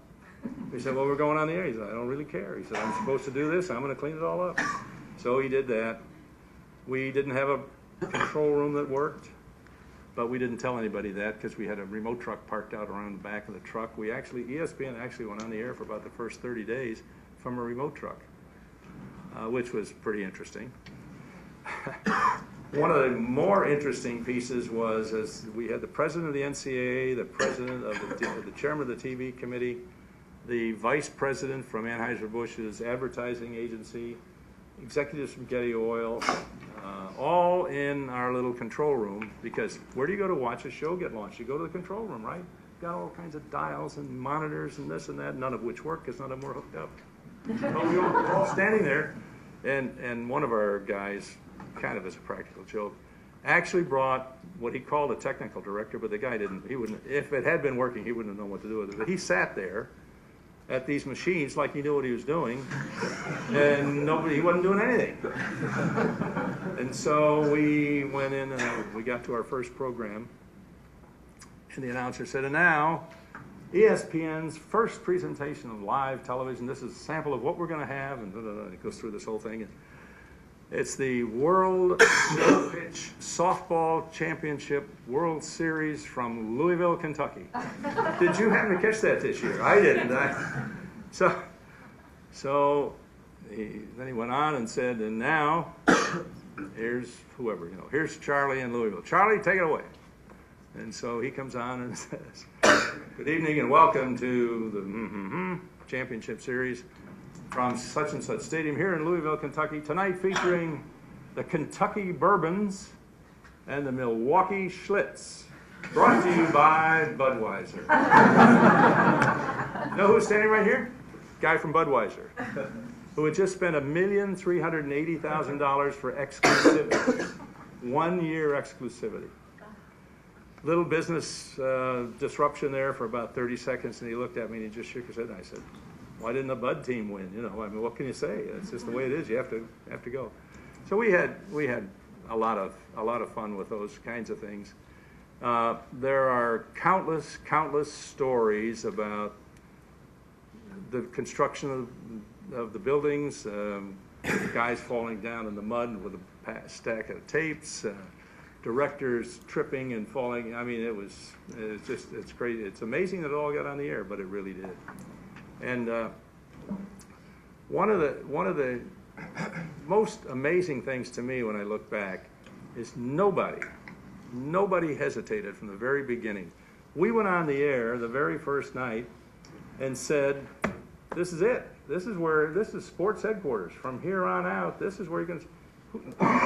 He said, "Well, we're going on the air." He said, "I don't really care." He said, "I'm supposed to do this. I'm going to clean it all up." So he did that. We didn't have a control room that worked, but we didn't tell anybody that because we had a remote truck parked out around the back of the truck. We actually, ESPN actually went on the air for about the first 30 days from a remote truck, uh, which was pretty interesting. One of the more interesting pieces was as we had the president of the NCAA, the president of the, the chairman of the TV committee, the vice president from Anheuser-Busch's advertising agency, executives from Getty Oil, uh, all in our little control room. Because where do you go to watch a show get launched? You go to the control room, right? Got all kinds of dials and monitors and this and that, none of which work because none of them were hooked up. But we were all standing there, and, and one of our guys, kind of as a practical joke, actually brought what he called a technical director, but the guy didn't, he wouldn't, if it had been working, he wouldn't have known what to do with it. But he sat there at these machines like he knew what he was doing, and nobody, he wasn't doing anything. And so we went in and uh, we got to our first program, and the announcer said, and now, ESPN's first presentation of live television. This is a sample of what we're going to have, and it goes through this whole thing. It's the World Pitch Softball Championship World Series from Louisville, Kentucky. Did you happen to catch that this year? I didn't. I, so, so he, then he went on and said, and now here's whoever you know. Here's Charlie in Louisville. Charlie, take it away. And so he comes on and says, Good evening and welcome to the mm-hmm championship series from such and such stadium here in Louisville, Kentucky. Tonight featuring the Kentucky Bourbons and the Milwaukee Schlitz. Brought to you by Budweiser. know who's standing right here? Guy from Budweiser, who had just spent a million three hundred and eighty thousand dollars for exclusivity, one year exclusivity little business uh, disruption there for about 30 seconds, and he looked at me and he just shook his head. And I said, "Why didn't the Bud team win? You know, I mean, what can you say? It's just the way it is. You have to have to go." So we had we had a lot of a lot of fun with those kinds of things. Uh, there are countless countless stories about the construction of, of the buildings. Um, guys falling down in the mud with a stack of tapes, uh, directors tripping and falling. I mean, it was, it's just, it's crazy. It's amazing that it all got on the air, but it really did. And uh, one of the, one of the most amazing things to me when I look back is nobody, nobody hesitated from the very beginning. We went on the air the very first night and said, this is it. This is where, this is sports headquarters. From here on out, this is where you're going to, who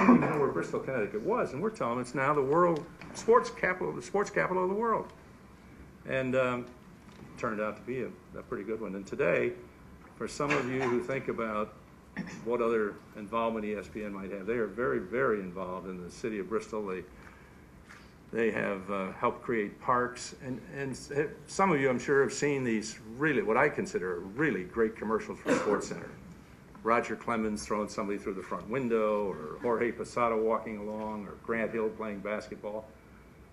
even know where Bristol, Connecticut was. And we're telling them it's now the world, sports capital, the sports capital of the world. And um, turned out to be a, a pretty good one. And today, for some of you who think about what other involvement ESPN might have, they are very, very involved in the city of Bristol. They, they have uh, helped create parks, and, and eh, some of you, I'm sure, have seen these really, what I consider really great commercials for Sports Center. Roger Clemens throwing somebody through the front window, or Jorge Posada walking along, or Grant Hill playing basketball.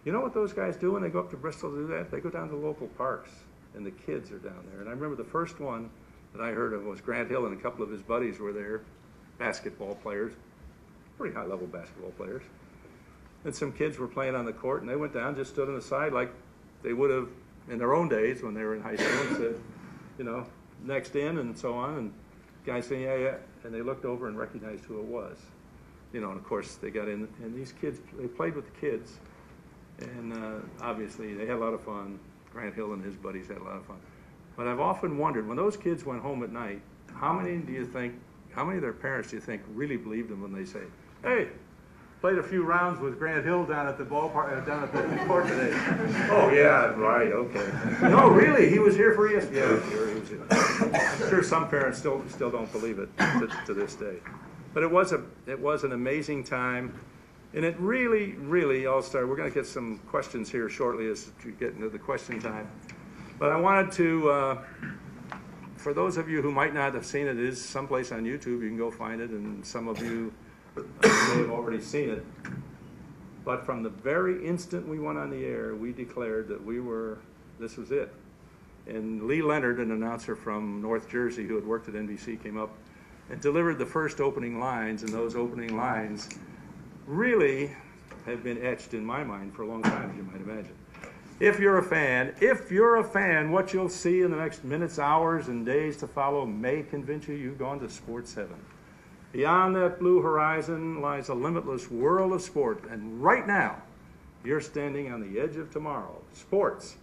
You know what those guys do when they go up to Bristol to do that? They go down to local parks, and the kids are down there. And I remember the first one that I heard of was Grant Hill and a couple of his buddies were there, basketball players, pretty high level basketball players. And some kids were playing on the court, and they went down, just stood on the side like they would have in their own days when they were in high school, and said, you know, next in, and so on. And guys saying, yeah, yeah, and they looked over and recognized who it was. You know, and of course they got in, and these kids, they played with the kids, and uh, obviously they had a lot of fun. Grant Hill and his buddies had a lot of fun. But I've often wondered when those kids went home at night, how many do you think, how many of their parents do you think really believed them when they say, "Hey, played a few rounds with Grant Hill down at the ballpark, uh, down at the court today." oh yeah, right, okay. no, really, he was here for ESPN. Yeah, sure, he was here. I'm sure some parents still still don't believe it to, to this day. But it was a it was an amazing time. And it really, really all started. We're going to get some questions here shortly as we get into the question time. But I wanted to, uh, for those of you who might not have seen it, it is someplace on YouTube. You can go find it, and some of you uh, may have already seen it. But from the very instant we went on the air, we declared that we were, this was it. And Lee Leonard, an announcer from North Jersey who had worked at NBC, came up and delivered the first opening lines, and those opening lines really have been etched in my mind for a long time, as you might imagine. If you're a fan, if you're a fan, what you'll see in the next minutes, hours, and days to follow may convince you you've gone to sports heaven. Beyond that blue horizon lies a limitless world of sport, and right now, you're standing on the edge of tomorrow. Sports,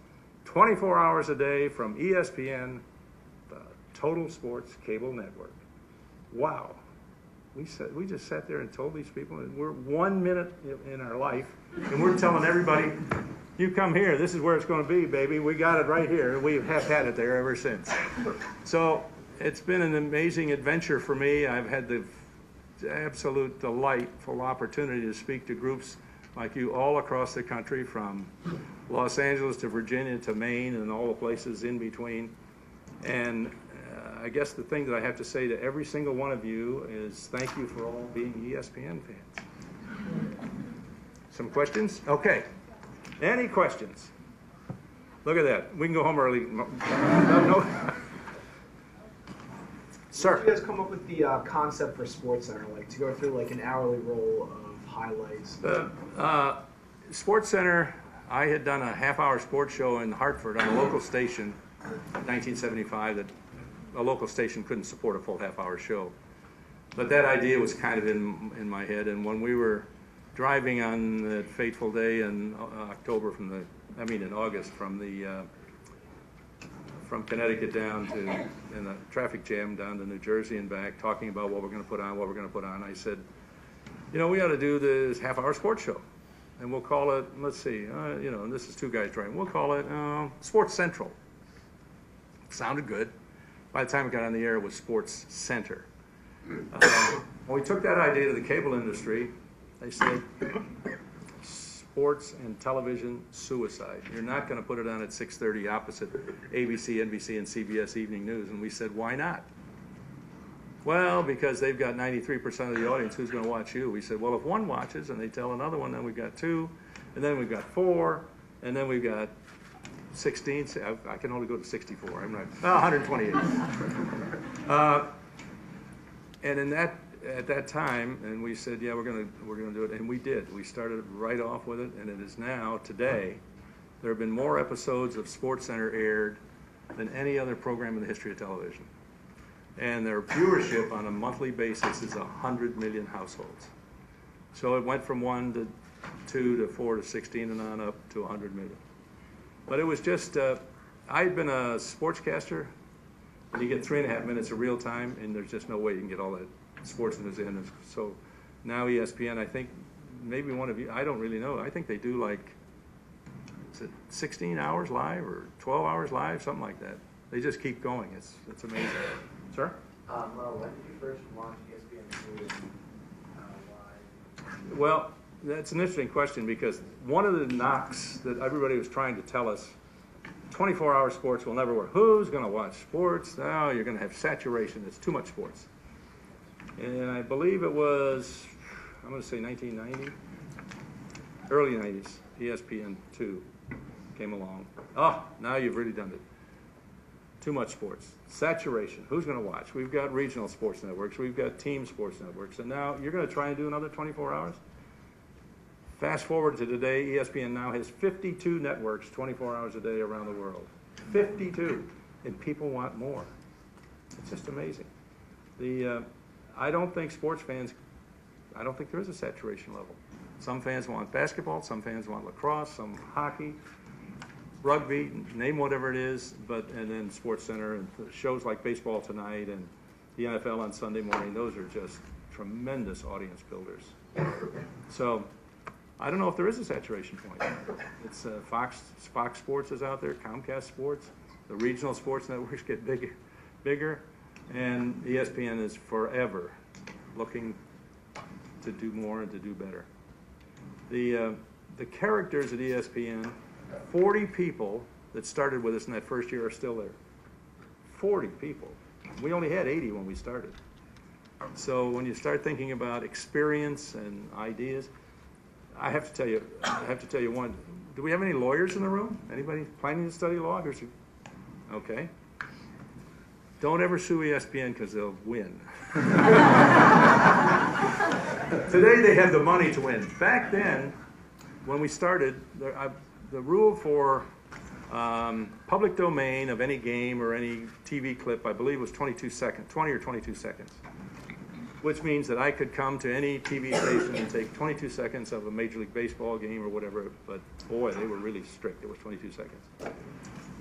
24 hours a day from ESPN, the Total Sports Cable Network. Wow. We said, we just sat there and told these people, and we're one minute in- our life, and we're telling everybody, you come here, this is where it's gonna be, baby, we got it right here, we have had it there ever since. So, it's been an amazing adventure for me, I've had the absolute delightful opportunity to speak to groups like you all across the country, from Los Angeles to Virginia to Maine and all the places in between. And uh, I guess the thing that I have to say to every single one of you is thank you for all being ESPN fans. Some questions? Okay. Any questions? Look at that. We can go home early. No- no- How did you guys come up with the uh, concept for Sports Center, like to go through like an hourly roll of highlights? the uh, Sports Center, I had done a half-hour sports show in Hartford on a local station, in 1975, that a local station couldn't support a full half-hour show. But that idea was kind of in, in my head, and when we were driving on that fateful day in October from the, I mean, in August, from the, uh, from Connecticut down to, in a traffic jam down to New Jersey and back, talking about what we're gonna put on, what we're gonna put on, I said, you know, we ought to do this half-hour sports show. And we'll call it, let's see, uh, you know, this is two guys driving, we'll call it, uh, Sports Central. Sounded good. By the time it got on the air, it was Sports Center. Uh, When we took that idea to the cable industry, they said, sports and television suicide. You're not gonna put it on at six-thirty opposite ABC, NBC, and CBS Evening News. And we said, why not? Well, because they've got ninety-three percent of the audience, who's gonna watch you? We said, well, if one watches and they tell another one, then we've got two, and then we've got four, and then we've got sixteen, I, I can only go to sixty-four, I'm not, uh, hundred and twenty-eight. Uh, And in that, at that time, and we said, yeah, we're gonna, we're gonna do it, and we did. We started right off with it, and it is now, today, there have been more episodes of SportsCenter aired than any other program in the history of television. And their viewership on a monthly basis is 100 million households. So it went from one to two to four to 16 and on up to 100 million. But it was just, uh, I had been a sportscaster, and you get three and a half minutes of real time, and there's just no way you can get all that sports news in. And So now ESPN, I think, maybe one of you, I don't really know, I think they do like, is it 16 hours live or 12 hours live, something like that. They just keep going. It's, it's amazing. Sir? Um, well, when did you first launch ESPN uh? Well, that's an interesting question because one of the knocks that everybody was trying to tell us 24 hour sports will never work. Who's going to watch sports? Now you're going to have saturation. It's too much sports. And I believe it was, I'm going to say 1990, early 90s, ESPN 2 came along. Oh, now you've really done it. Too much sports. Saturation. Who's going to watch? We've got regional sports networks. We've got team sports networks. And now you're going to try and do another 24 hours? Fast forward to today, ESPN now has 52 networks 24 hours a day around the world. 52. And people want more. It's just amazing. The, uh, I don't think sports fans, I don't think there is a saturation level. Some fans want basketball, some fans want lacrosse, some hockey, rugby, name whatever it is, but, and then Sports Center and shows like Baseball Tonight and the NFL on Sunday morning, those are just tremendous audience builders. So, I don't know if there is a saturation point. It's uh, Fox, Fox Sports is out there, Comcast Sports, the regional sports networks get bigger, bigger, and ESPN is forever looking to do more and to do better. The, uh, the characters at ESPN, 40 people that started with us in that first year are still there. 40 people. We only had 80 when we started. So when you start thinking about experience and ideas, I have to tell you, I have to tell you one. Do we have any lawyers in the room? Anybody planning to study law? Should- Okay. Don't ever sue ESPN because they'll win. Today they have the money to win. Back then, when we started, the, I, the rule for um, public domain of any game or any TV clip, I believe, was 22 seconds, 20 or 22 seconds which means that I could come to any TV station and take 22 seconds of a Major League Baseball game or whatever, but boy, they were really strict. It was 22 seconds.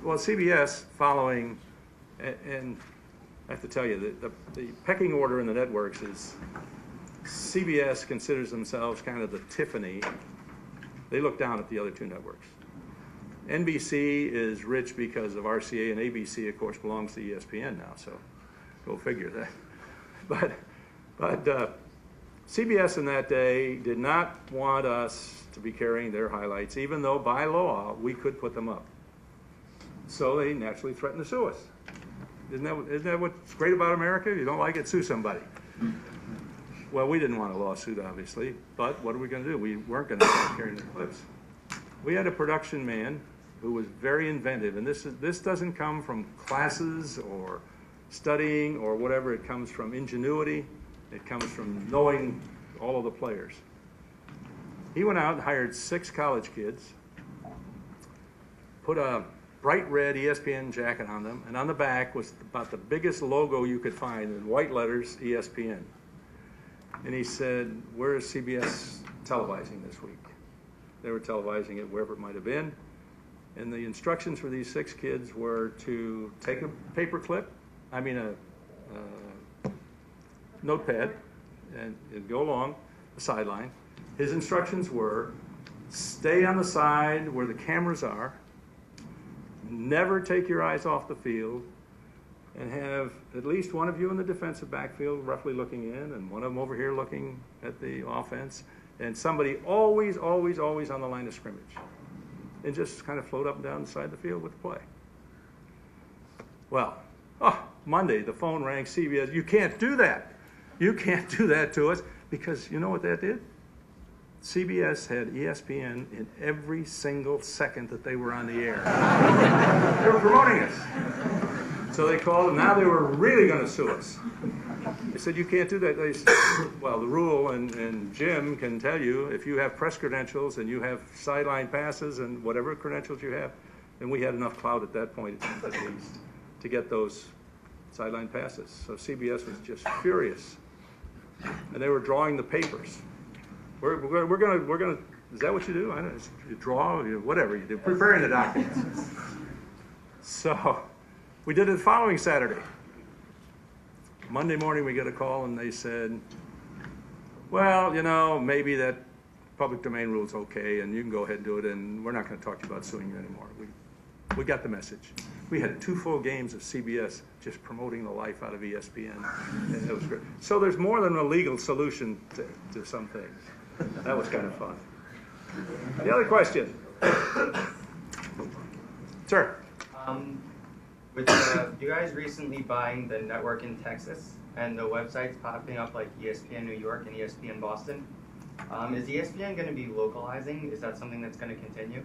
Well, CBS, following, and I have to tell you, the, the, the pecking order in the networks is CBS considers themselves kind of the Tiffany. They look down at the other two networks. NBC is rich because of RCA, and ABC, of course, belongs to ESPN now, so go figure that. But, but uh, CBS in that day did not want us to be carrying their highlights, even though by law we could put them up. So they naturally threatened to sue us. Isn't that, isn't that what's great about America? You don't like it, sue somebody. Well, we didn't want a lawsuit, obviously, but what are we going to do? We weren't going to stop carrying the clips. We had a production man who was very inventive, and this is this doesn't come from classes or studying or whatever. It comes from ingenuity. It comes from knowing all of the players. He went out and hired six college kids, put a bright red ESPN jacket on them, and on the back was about the biggest logo you could find in white letters, ESPN. And he said, Where is CBS televising this week? They were televising it wherever it might have been. And the instructions for these six kids were to take a paper clip, I mean, a, a notepad, and, and go along the sideline. His instructions were stay on the side where the cameras are, never take your eyes off the field, and have at least one of you in the defensive backfield roughly looking in, and one of them over here looking at the offense, and somebody always, always, always on the line of scrimmage. And just kind of float up and down the side of the field with the play. Well, oh, Monday the phone rang, CBS, you can't do that. You can't do that to us because you know what that did? CBS had ESPN in every single second that they were on the air. they were promoting us. So they called, and now they were really gonna sue us. They said, you can't do that. They said, well, the rule, and, and Jim can tell you, if you have press credentials and you have sideline passes and whatever credentials you have, then we had enough clout at that point at least to get those sideline passes. So CBS was just furious. And they were drawing the papers. We're, we're we're gonna, we're gonna, is that what you do? I don't, know. you draw, you, whatever you do, preparing the documents. So, we did it the following Saturday. Monday morning, we get a call and they said, well, you know, maybe that public domain rule is okay and you can go ahead and do it and we're not gonna talk to you about suing you anymore. We, we got the message. We had two full games of CBS just promoting the life out of ESPN. And it was great. So there's more than a legal solution to, to some things. That was kind of fun. The other question? Sir? Um, with uh, you guys recently buying the network in Texas and the websites popping up like ESPN New York and ESPN Boston, um, is ESPN going to be localizing? Is that something that's going to continue?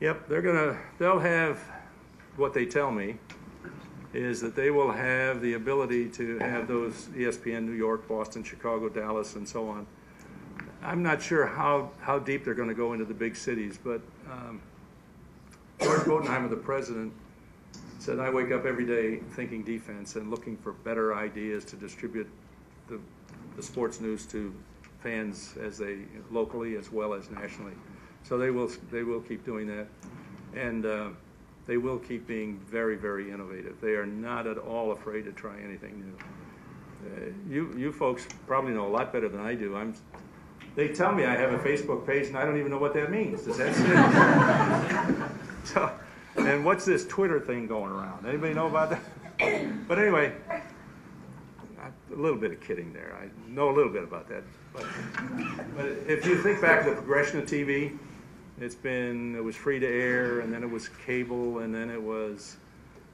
Yep, they're gonna, they'll have, what they tell me, is that they will have the ability to have those ESPN New York, Boston, Chicago, Dallas, and so on. I'm not sure how, how deep they're gonna go into the big cities, but, um, George Bodenheimer, the president, said, I wake up every day thinking defense and looking for better ideas to distribute the, the sports news to fans as they, locally as well as nationally. So they will, they will keep doing that. And uh, they will keep being very, very innovative. They are not at all afraid to try anything new. Uh, You, you folks probably know a lot better than I do. I'm, they tell me I have a Facebook page and I don't even know what that means. Does that So, and what's this Twitter thing going around? Anybody know about that? But anyway, a little bit of kidding there. I know a little bit about that. But, but if you think back to the progression of TV, it's been, it was free to air, and then it was cable, and then it was,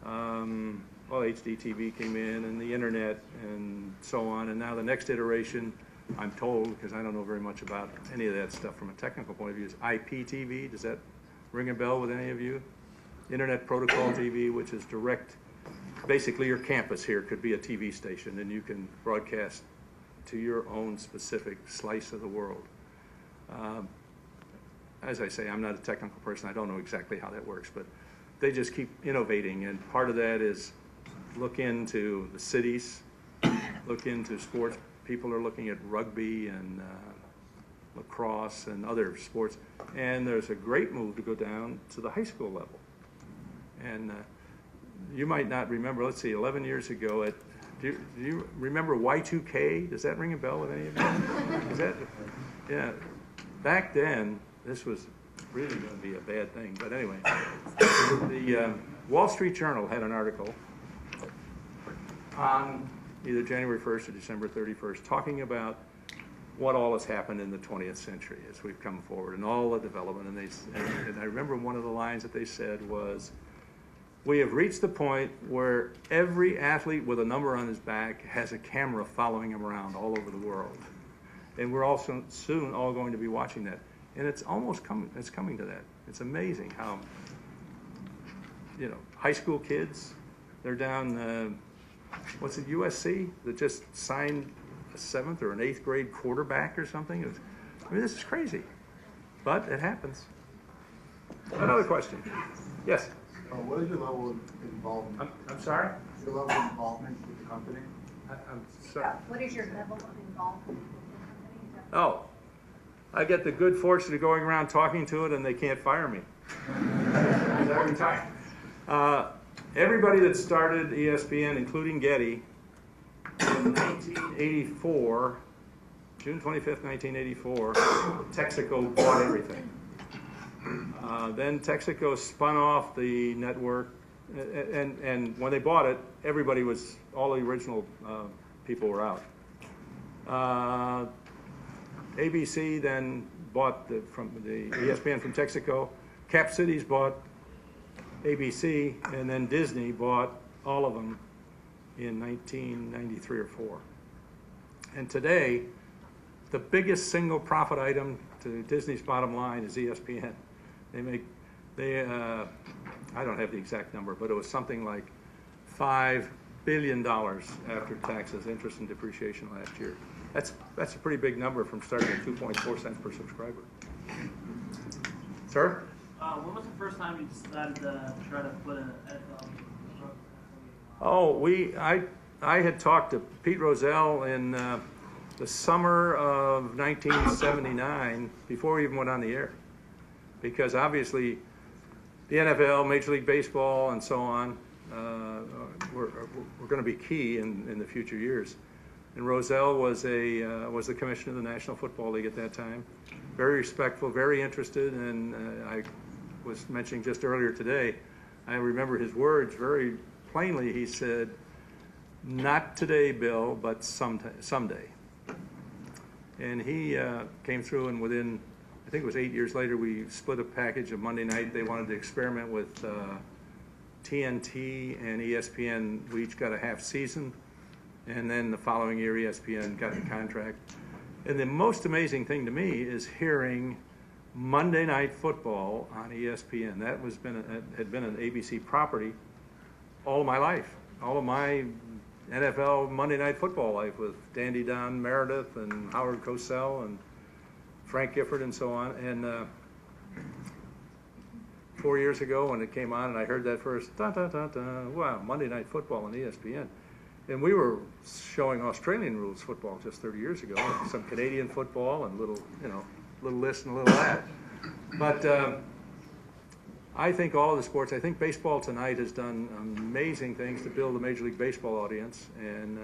um, well, HD TV came in, and the internet, and so on. And now the next iteration, I'm told, because I don't know very much about any of that stuff from a technical point of view, is IPTV. Does that ring a bell with any of you? Internet Protocol TV, which is direct basically your campus here could be a TV station and you can broadcast to your own specific slice of the world. Um, As I say, I'm not a technical person, I don't know exactly how that works, but they just keep innovating and part of that is look into the cities, look into sports. People are looking at rugby and uh, lacrosse and other sports. And there's a great move to go down to the high school level. And uh, you might not remember, let's see, 11 years ago at, do you, do you remember Y2K? Does that ring a bell with any of you? Is that, yeah, back then, this was really going to be a bad thing, but anyway. The um, Wall Street Journal had an article on either January 1st or December 31st, talking about what all has happened in the 20th century as we've come forward and all the development. And they, and and I remember one of the lines that they said was, we have reached the point where every athlete with a number on his back has a camera following him around all over the world. And we're also soon all going to be watching that. And it's almost coming, it's coming to that. It's amazing how, you know, high school kids, they're down, uh, what's it, USC, that just signed a seventh or an eighth grade quarterback or something. It's- I mean, this is crazy, but it happens. Another question? Yes? Uh, What is your level of involvement, I'm, I'm sorry? your level of involvement with the company? I- I'm sorry. What is your level of involvement with the company? Oh, I get the good fortune of going around talking to it and they can't fire me. Every time. Uh, Everybody that started ESPN, including Getty, in 1984, June 25th, 1984, Texaco bought everything. Uh, Then Texaco spun off the network, and, and when they bought it, everybody was, all the original uh, people were out. ABC then bought the, from the ESPN from Texaco. Cap Cities bought ABC, and then Disney bought all of them in 1993 or 4. And today, the biggest single profit item to Disney's bottom line is ESPN. They make, they, uh, I don't have the exact number, but it was something like five billion dollars after taxes, interest and depreciation last year. That's, that's a pretty big number from starting at two point four cents per subscriber. Sir? Uh, when was the first time you decided to try to put an NFL? Oh, we, I, I had talked to Pete Rozelle in uh, the summer of 1979, before we even went on the air. Because obviously, the NFL, Major League Baseball, and so on, uh, were, were going to be key in, in the future years. And Rozelle was a, uh, was the commissioner of the National Football League at that time. Very respectful, very interested, and uh, I was mentioning just earlier today, I remember his words very plainly. He said, "Not today, Bill, but sometime, someday." And he uh, came through, and within, I think it was eight years later, we split a package of Monday night. They wanted to experiment with uh, TNT and E ESPN. We each got a half season, and then the following year, ESPN got the contract. And the most amazing thing to me is hearing Monday Night Football on ESPN. That was been a, had been an ABC property all of my life, all of my NFL Monday Night Football life with Dandy Don Meredith and Howard Cosell and Frank Gifford and so on. And uh, four years ago when it came on and I heard that first, wow, Monday Night Football on ESPN. And we were showing Australian rules football just 30 years ago, some Canadian football and little, you know, little this and a little that. But um, I think all of the sports, I think baseball tonight has done amazing things to build a Major League Baseball audience. And uh,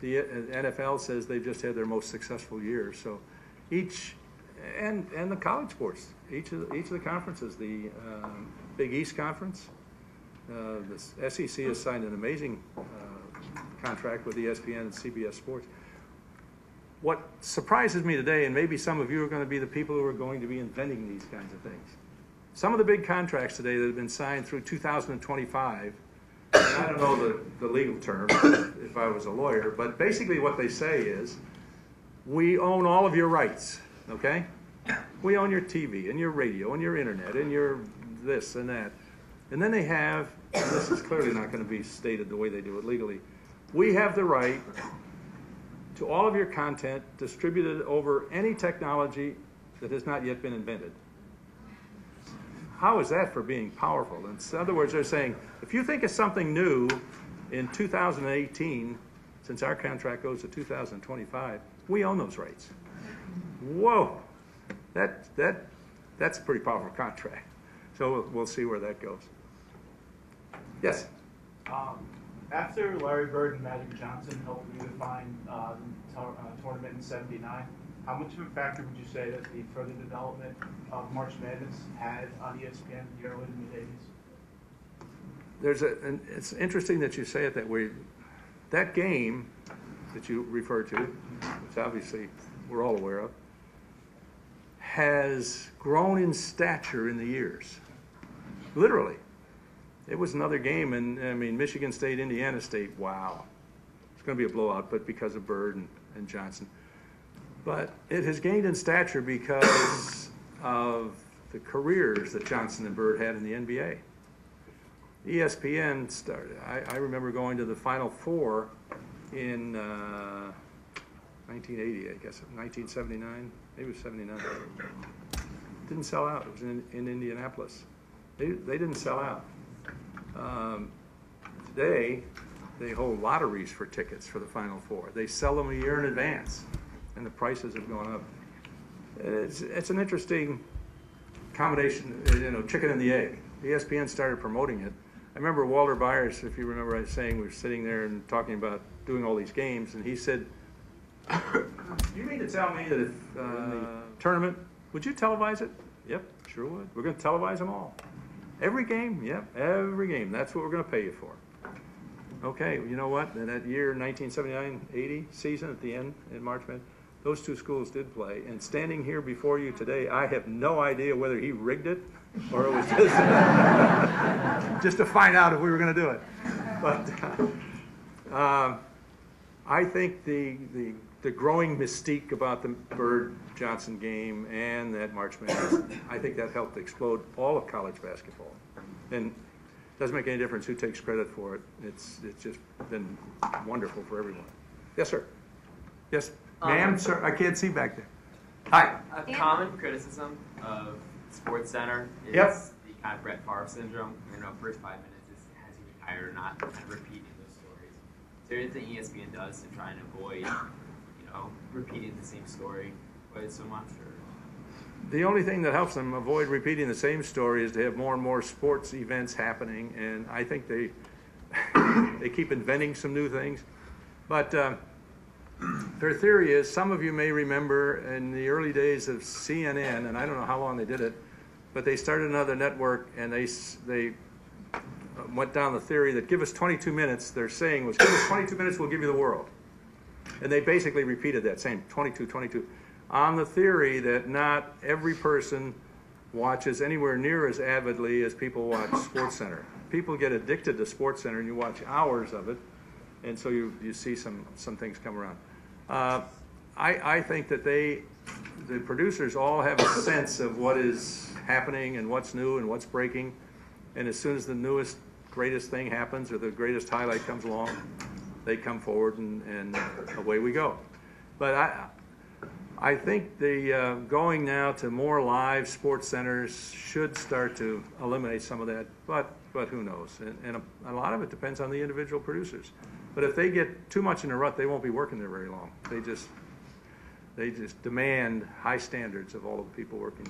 the uh, NFL says they've just had their most successful year. So each, and, and the college sports, each of, the- each of the conferences, the um, Big East Conference, uh, the SEC has signed an amazing uh, contract with ESPN and CBS Sports. What surprises me today, and maybe some of you are going to be the people who are going to be inventing these kinds of things. Some of the big contracts today that have been signed through 2025, and I don't know the, the legal term if I was a lawyer, but basically what they say is, we own all of your rights, okay? We own your TV and your radio and your internet and your this and that. And then they have, and this is clearly not going to be stated the way they do it legally, we have the right to all of your content distributed over any technology that has not yet been invented. How is that for being powerful? In other words, they're saying, if you think of something new in 2018, since our contract goes to 2025, we own those rights. Whoa, that, that, that's a pretty powerful contract. So we'll, we'll see where that goes. Yes? Um, after Larry Bird and Magic Johnson helped redefine uh, the uh, tournament in '79, how much of a factor would you say that the further development of March Madness had on ESPN in the early to mid '80s? There's a, and it's interesting that you say it that way. That game that you refer to, which obviously we're all aware of, has grown in stature in the years. Literally. It was another game, and I mean, Michigan State, Indiana State, wow. It's going to be a blowout, but because of Bird and, and Johnson. But it has gained in stature because of the careers that Johnson and Bird had in the NBA. ESPN started. I, I remember going to the Final Four in uh, 1980, I guess, 1979, maybe it was 79. Didn't sell out. It was in, in Indianapolis. They, they didn't sell out. Um, today, they hold lotteries for tickets for the Final Four. They sell them a year in advance, and the prices have gone up. It's, it's an interesting combination, you know, chicken and the egg. ESPN started promoting it. I remember Walter Byers, if you remember, I was saying we were sitting there and talking about doing all these games, and he said, "You mean to tell me that if uh, tournament, would you televise it?" Yep, sure would. We're going to televise them all. Every game, yep, every game. That's what we're going to pay you for. Okay, you know what? In that year, 1979-80 season at the end in March Madness, those two schools did play. And standing here before you today, I have no idea whether he rigged it or it was just just to find out if we were going to do it. But uh, I think the, the the growing mystique about the Bird Johnson game and that March Madness, I think that helped explode all of college basketball. And Doesn't make any difference who takes credit for it. It's, it's just been wonderful for everyone. Yes, sir. Yes, ma'am, Um, sir, I can't see back there. Hi. A common criticism of Sports Center is Yep. the kind of Brett Favre syndrome. You know, first five minutes is has he retired or not, kind of repeating those stories. Is there anything ESPN does to try and avoid, you know, repeating the same story quite so much? Or The only thing that helps them avoid repeating the same story is to have more and more sports events happening, and I think they they keep inventing some new things. But uh, their theory is, some of you may remember in the early days of CNN, and I don't know how long they did it, but they started another network and they they uh, went down the theory that give us 22 minutes. Their saying was, give us 22 minutes, we'll give you the world. And they basically repeated that same 22, 22, on the theory that not every person watches anywhere near as avidly as people watch Sports Center. People get addicted to Sports Center, and you watch hours of it, and so you, you see some, some things come around. Uh, I, I think that they, the producers all have a sense of what is happening and what's new and what's breaking, and as soon as the newest, greatest thing happens or the greatest highlight comes along, they come forward and, and away we go. But I, I think the uh, going now to more live sports centers should start to eliminate some of that, but but who knows? And, and a, a lot of it depends on the individual producers. But if they get too much in a rut, they won't be working there very long. They just they just demand high standards of all of the people working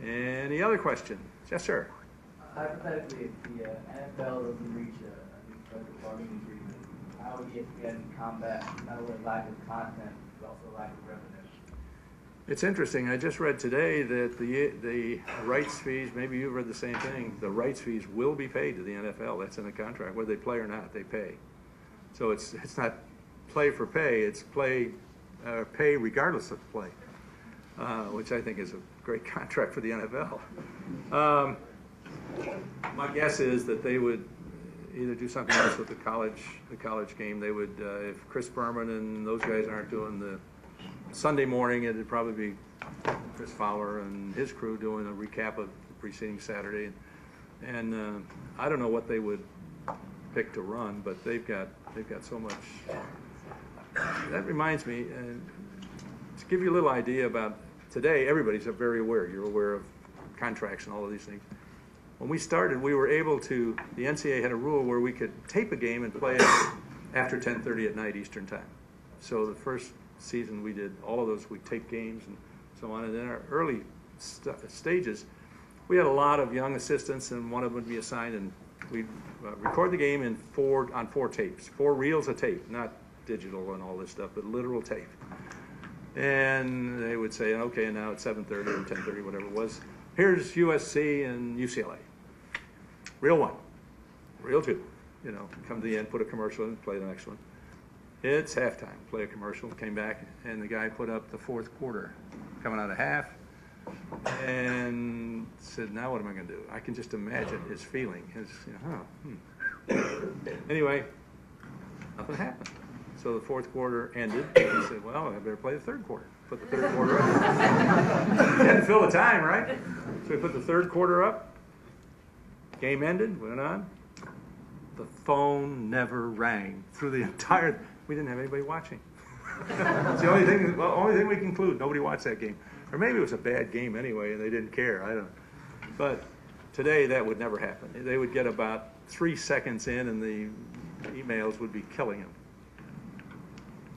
there. Any other questions? Yes, sir. Hypothetically, if the uh, NFL doesn't reach a, a new collective bargaining agreement, how would ESPN combat not only lack of content, but also lack of revenue? It's interesting. I just read today that the the rights fees. Maybe you've read the same thing. The rights fees will be paid to the NFL. That's in the contract. Whether they play or not, they pay. So it's it's not play for pay. It's play uh, pay regardless of play, uh, which I think is a great contract for the NFL. Um, my guess is that they would either do something else with the college the college game. They would uh, if Chris Berman and those guys aren't doing the Sunday morning, it'd probably be Chris Fowler and his crew doing a recap of the preceding Saturday. And uh, I don't know what they would pick to run, but they've got they've got so much. That reminds me, uh, to give you a little idea about today, everybody's a very aware. You're aware of contracts and all of these things. When we started, we were able to. The NCAA had a rule where we could tape a game and play it after 10:30 at night Eastern time. So the first season we did all of those. We taped games and so on. And in our early st- stages, we had a lot of young assistants, and one of them would be assigned, and we'd uh, record the game in four on four tapes, four reels of tape, not digital and all this stuff, but literal tape. And they would say, okay, now it's 7:30 or 10:30, whatever it was. Here's USC and UCLA. Reel one, real two. You know, come to the end, put a commercial in, play the next one. It's halftime. Play a commercial. Came back, and the guy put up the fourth quarter, coming out of half, and said, "Now what am I going to do?" I can just imagine his feeling. His, you know, huh, hmm. Anyway, nothing happened. So the fourth quarter ended. And He said, "Well, I better play the third quarter." Put the third quarter up. To fill the time, right? So we put the third quarter up. Game ended. Went on. The phone never rang through the entire. We didn't have anybody watching. it's the only thing. Well, only thing we conclude. Nobody watched that game, or maybe it was a bad game anyway, and they didn't care. I don't. know. But today that would never happen. They would get about three seconds in, and the emails would be killing them.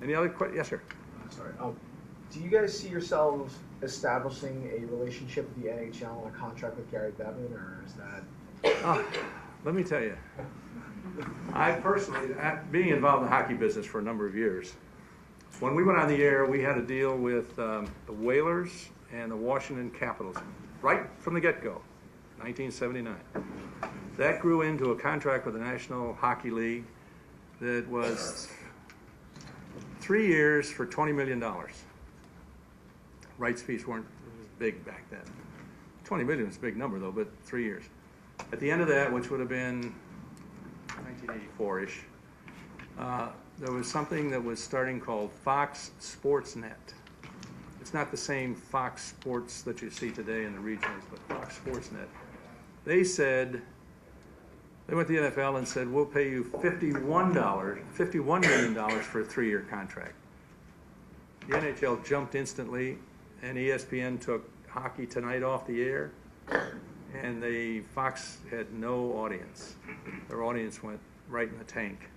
Any other questions? Yes, sir. Sorry. Um, do you guys see yourselves establishing a relationship with the NHL a contract with Gary Bettman, or is that? Oh, let me tell you, I personally, being involved in the hockey business for a number of years, when we went on the air, we had a deal with um, the Whalers and the Washington Capitals, right from the get-go, 1979. That grew into a contract with the National Hockey League that was three years for $20 million. Rights fees weren't big back then. 20 million is a big number though, but three years. At the end of that, which would have been 1984-ish, uh, there was something that was starting called Fox Sports Net. It's not the same Fox Sports that you see today in the regionals, but Fox Sports Net. they said, they went to the NFL and said, we'll pay you fifty-one dollars, fifty-one million dollars for a three-year contract. The NHL jumped instantly, and ESPN took Hockey Tonight off the air, and the Fox had no audience. Their audience went right in the tank.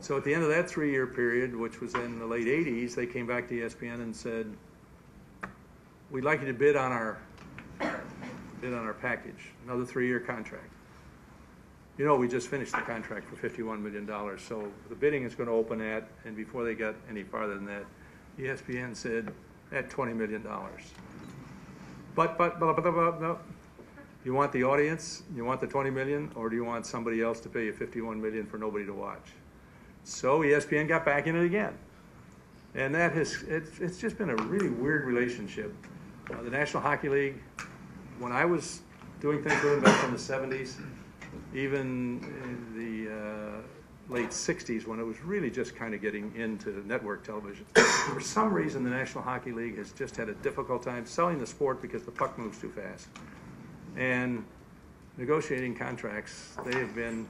So at the end of that three-year period, which was in the late '80s, they came back to ESPN and said, "We'd like you to bid on our bid on our package, another three-year contract." You know, we just finished the contract for $51 million, so the bidding is going to open at, and before they got any farther than that, ESPN said, at $20 million. But, but, but, but, but, no. You want the audience, you want the 20 million, or do you want somebody else to pay you 51 million for nobody to watch? So ESPN got back in it again. And that has, it's, it's just been a really weird relationship. Uh, the National Hockey League, when I was doing things with them back in the 70s, even in the uh, late 60s, when it was really just kind of getting into network television, for some reason, the National Hockey League has just had a difficult time selling the sport because the puck moves too fast. And negotiating contracts, they have been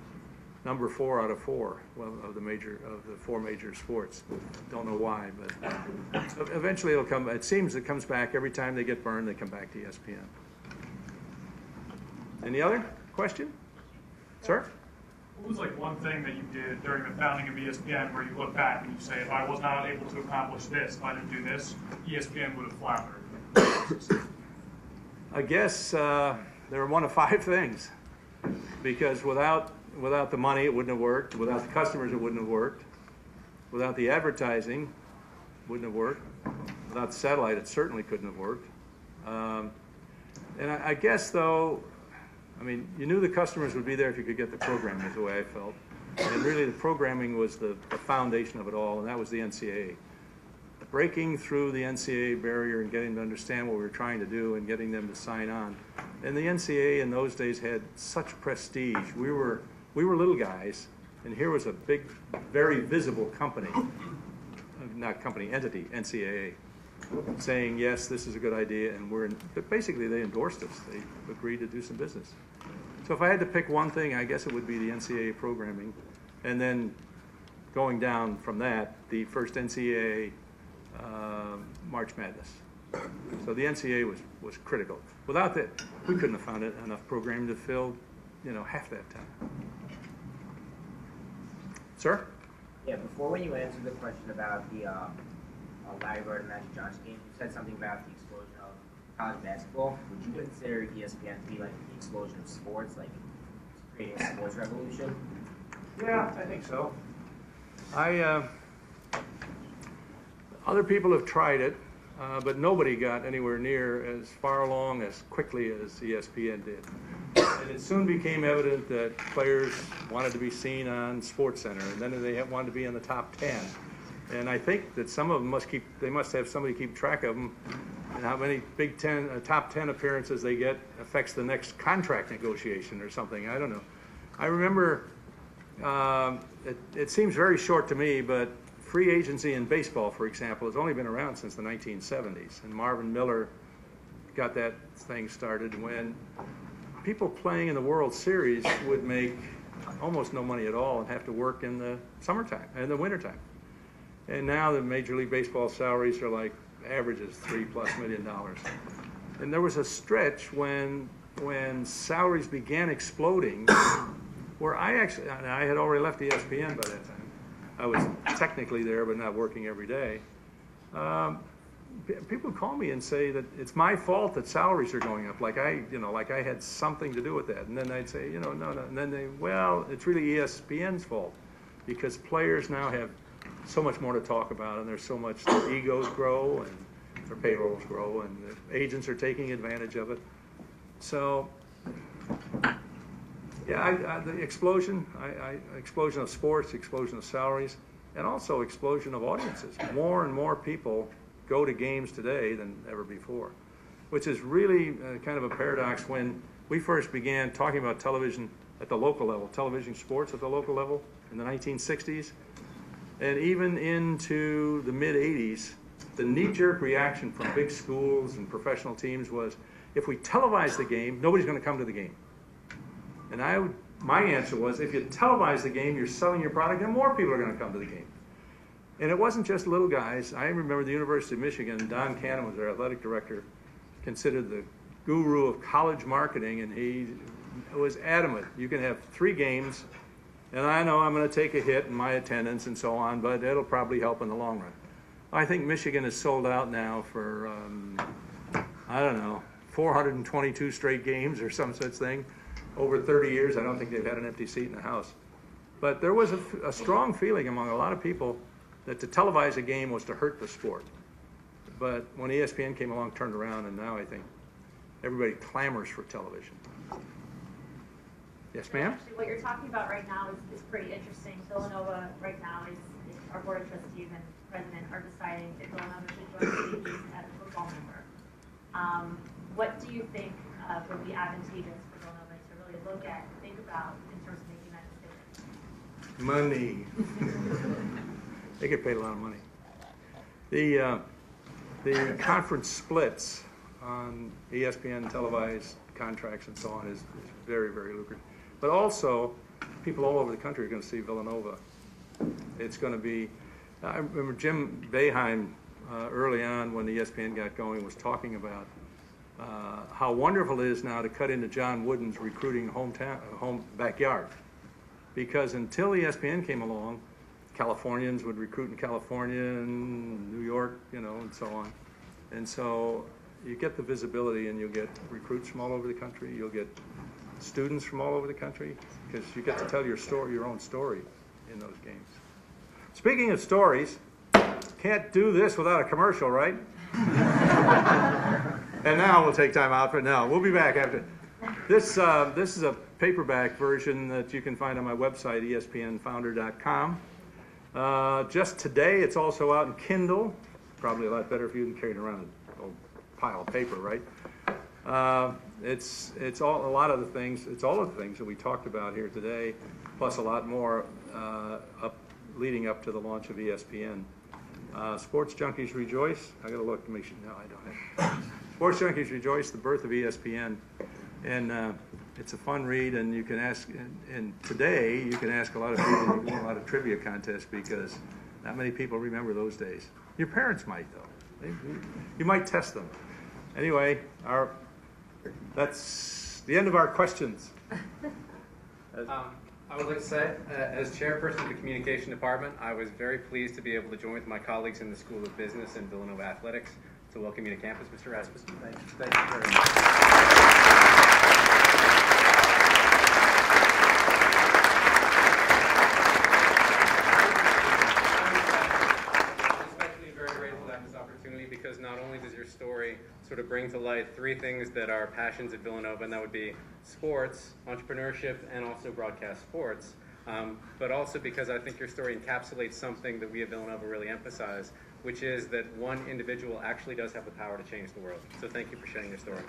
number four out of four well, of the major of the four major sports. Don't know why, but eventually it'll come. It seems it comes back every time they get burned. They come back to ESPN. Any other question, sir? What was like one thing that you did during the founding of ESPN where you look back and you say, if I was not able to accomplish this, if I didn't do this, ESPN would have floundered? I guess uh, there are one of five things, because without without the money, it wouldn't have worked. Without the customers, it wouldn't have worked. Without the advertising, wouldn't have worked. Without satellite, it certainly couldn't have worked. Um, and I, I guess, though, I mean, you knew the customers would be there if you could get the programming, is the way I felt. And really, the programming was the, the foundation of it all, and that was the NCAA. Breaking through the NCAA barrier and getting them to understand what we were trying to do and getting them to sign on. And the NCAA in those days had such prestige. We were, we were little guys, and here was a big, very visible company, not company, entity, NCAA, saying, yes, this is a good idea, and we're, in, but basically they endorsed us. They agreed to do some business. So if I had to pick one thing, I guess it would be the NCAA programming, and then going down from that, the first NCAA uh, March Madness. So the NCAA was, was critical. Without that, we couldn't have found it enough programming to fill, you know, half that time. Sir? Yeah, before when you answered the question about the um, uh, Larry Bird and Magic Johnson game, you said something about the explosion of college basketball. Would you consider ESPN to be like the explosion of sports, like creating a sports revolution? Yeah, I think so. I, uh, other people have tried it, uh, but nobody got anywhere near as far along as quickly as ESPN did. And it soon became evident that players wanted to be seen on SportsCenter, and then they wanted to be in the top 10. And I think that some of them must keep, they must have somebody keep track of them, and how many Big Ten, uh, top 10 appearances they get affects the next contract negotiation or something, I don't know. I remember um, it, it seems very short to me, but free agency in baseball, for example, has only been around since the 1970s. And Marvin Miller got that thing started when people playing in the World Series would make almost no money at all and have to work in the summertime and the wintertime. And now the Major League Baseball salaries are like averages three plus million dollars. And there was a stretch when when salaries began exploding where I actually, I had already left ESPN by that time. I was technically there, but not working every day. Um, people call me and say that it's my fault that salaries are going up, like I, you know, like I had something to do with that. And then I'd say, you know, no, no. And then they, well, it's really ESPN's fault because players now have so much more to talk about, and there's so much their egos grow and their payrolls grow, and the agents are taking advantage of it. So yeah, I, I, the explosion, I, explosion of sports, explosion of salaries, and also explosion of audiences. More and more people go to games today than ever before, which is really uh, kind of a paradox. When we first began talking about television at the local level, television sports at the local level in the 1960s, and even into the mid 80s, the knee jerk reaction from big schools and professional teams was if we televise the game, nobody's going to come to the game. And I would, my answer was, if you televise the game, you're selling your product, and more people are going to come to the game. And it wasn't just little guys. I remember the University of Michigan, Don Canham was their athletic director, considered the guru of college marketing, and he was adamant. You can have three games, and I know I'm going to take a hit in my attendance and so on, but it'll probably help in the long run. I think Michigan is sold out now for, um, I don't know, 422 straight games or some such thing. Over 30 years, I don't think they've had an empty seat in the house. But there was a, a strong feeling among a lot of people that to televise a game was to hurt the sport. But when ESPN came along, turned around, and now I think everybody clamors for television. Yes, ma'am? Actually, what you're talking about right now is, is pretty interesting. Villanova right now is, is our board of trustees and president are deciding if Villanova should join the as a football member. Um, what do you think uh, would be advantageous for Villanova to really look at, think about in terms of? Money. they get paid a lot of money. The, uh, the conference splits on ESPN televised contracts and so on is, is very, very lucrative. But also, people all over the country are going to see Villanova. It's going to be, I remember Jim Boeheim uh, early on when the ESPN got going was talking about uh, how wonderful it is now to cut into John Wooden's recruiting hometown, home backyard because until ESPN came along, Californians would recruit in California and New York, you know, and so on. And so you get the visibility and you'll get recruits from all over the country. You'll get students from all over the country because you get to tell your story, your own story in those games. Speaking of stories, can't do this without a commercial, right? and now we'll take time out for now. We'll be back after. This, uh, this is a paperback version that you can find on my website, espnfounder.com. Uh, just today, it's also out in Kindle. Probably a lot better if you didn't carry it around a old pile of paper, right? Uh, it's it's all a lot of the things. It's all of the things that we talked about here today, plus a lot more uh, up leading up to the launch of ESPN. Uh, Sports Junkies Rejoice. I got to look to make sure. No, I don't have. Sports Junkies Rejoice: The Birth of ESPN, and uh, it's a fun read. And you can ask. And, and today you can ask a lot of people. A lot of trivia contests because not many people remember those days. Your parents might though. They, you might test them. Anyway, our that's the end of our questions. Um, I would like to say, uh, as chairperson of the communication department, I was very pleased to be able to join with my colleagues in the School of Business and Villanova Athletics to welcome you to campus, Mr. Rasmussen. Thank you, thank you very much. I'm especially very grateful to have this opportunity because not only does your story sort of bring to light three things that are passions at Villanova, and that would be sports, entrepreneurship, and also broadcast sports, um, but also because I think your story encapsulates something that we at Villanova really emphasize, which is that one individual actually does have the power to change the world. So thank you for sharing your story.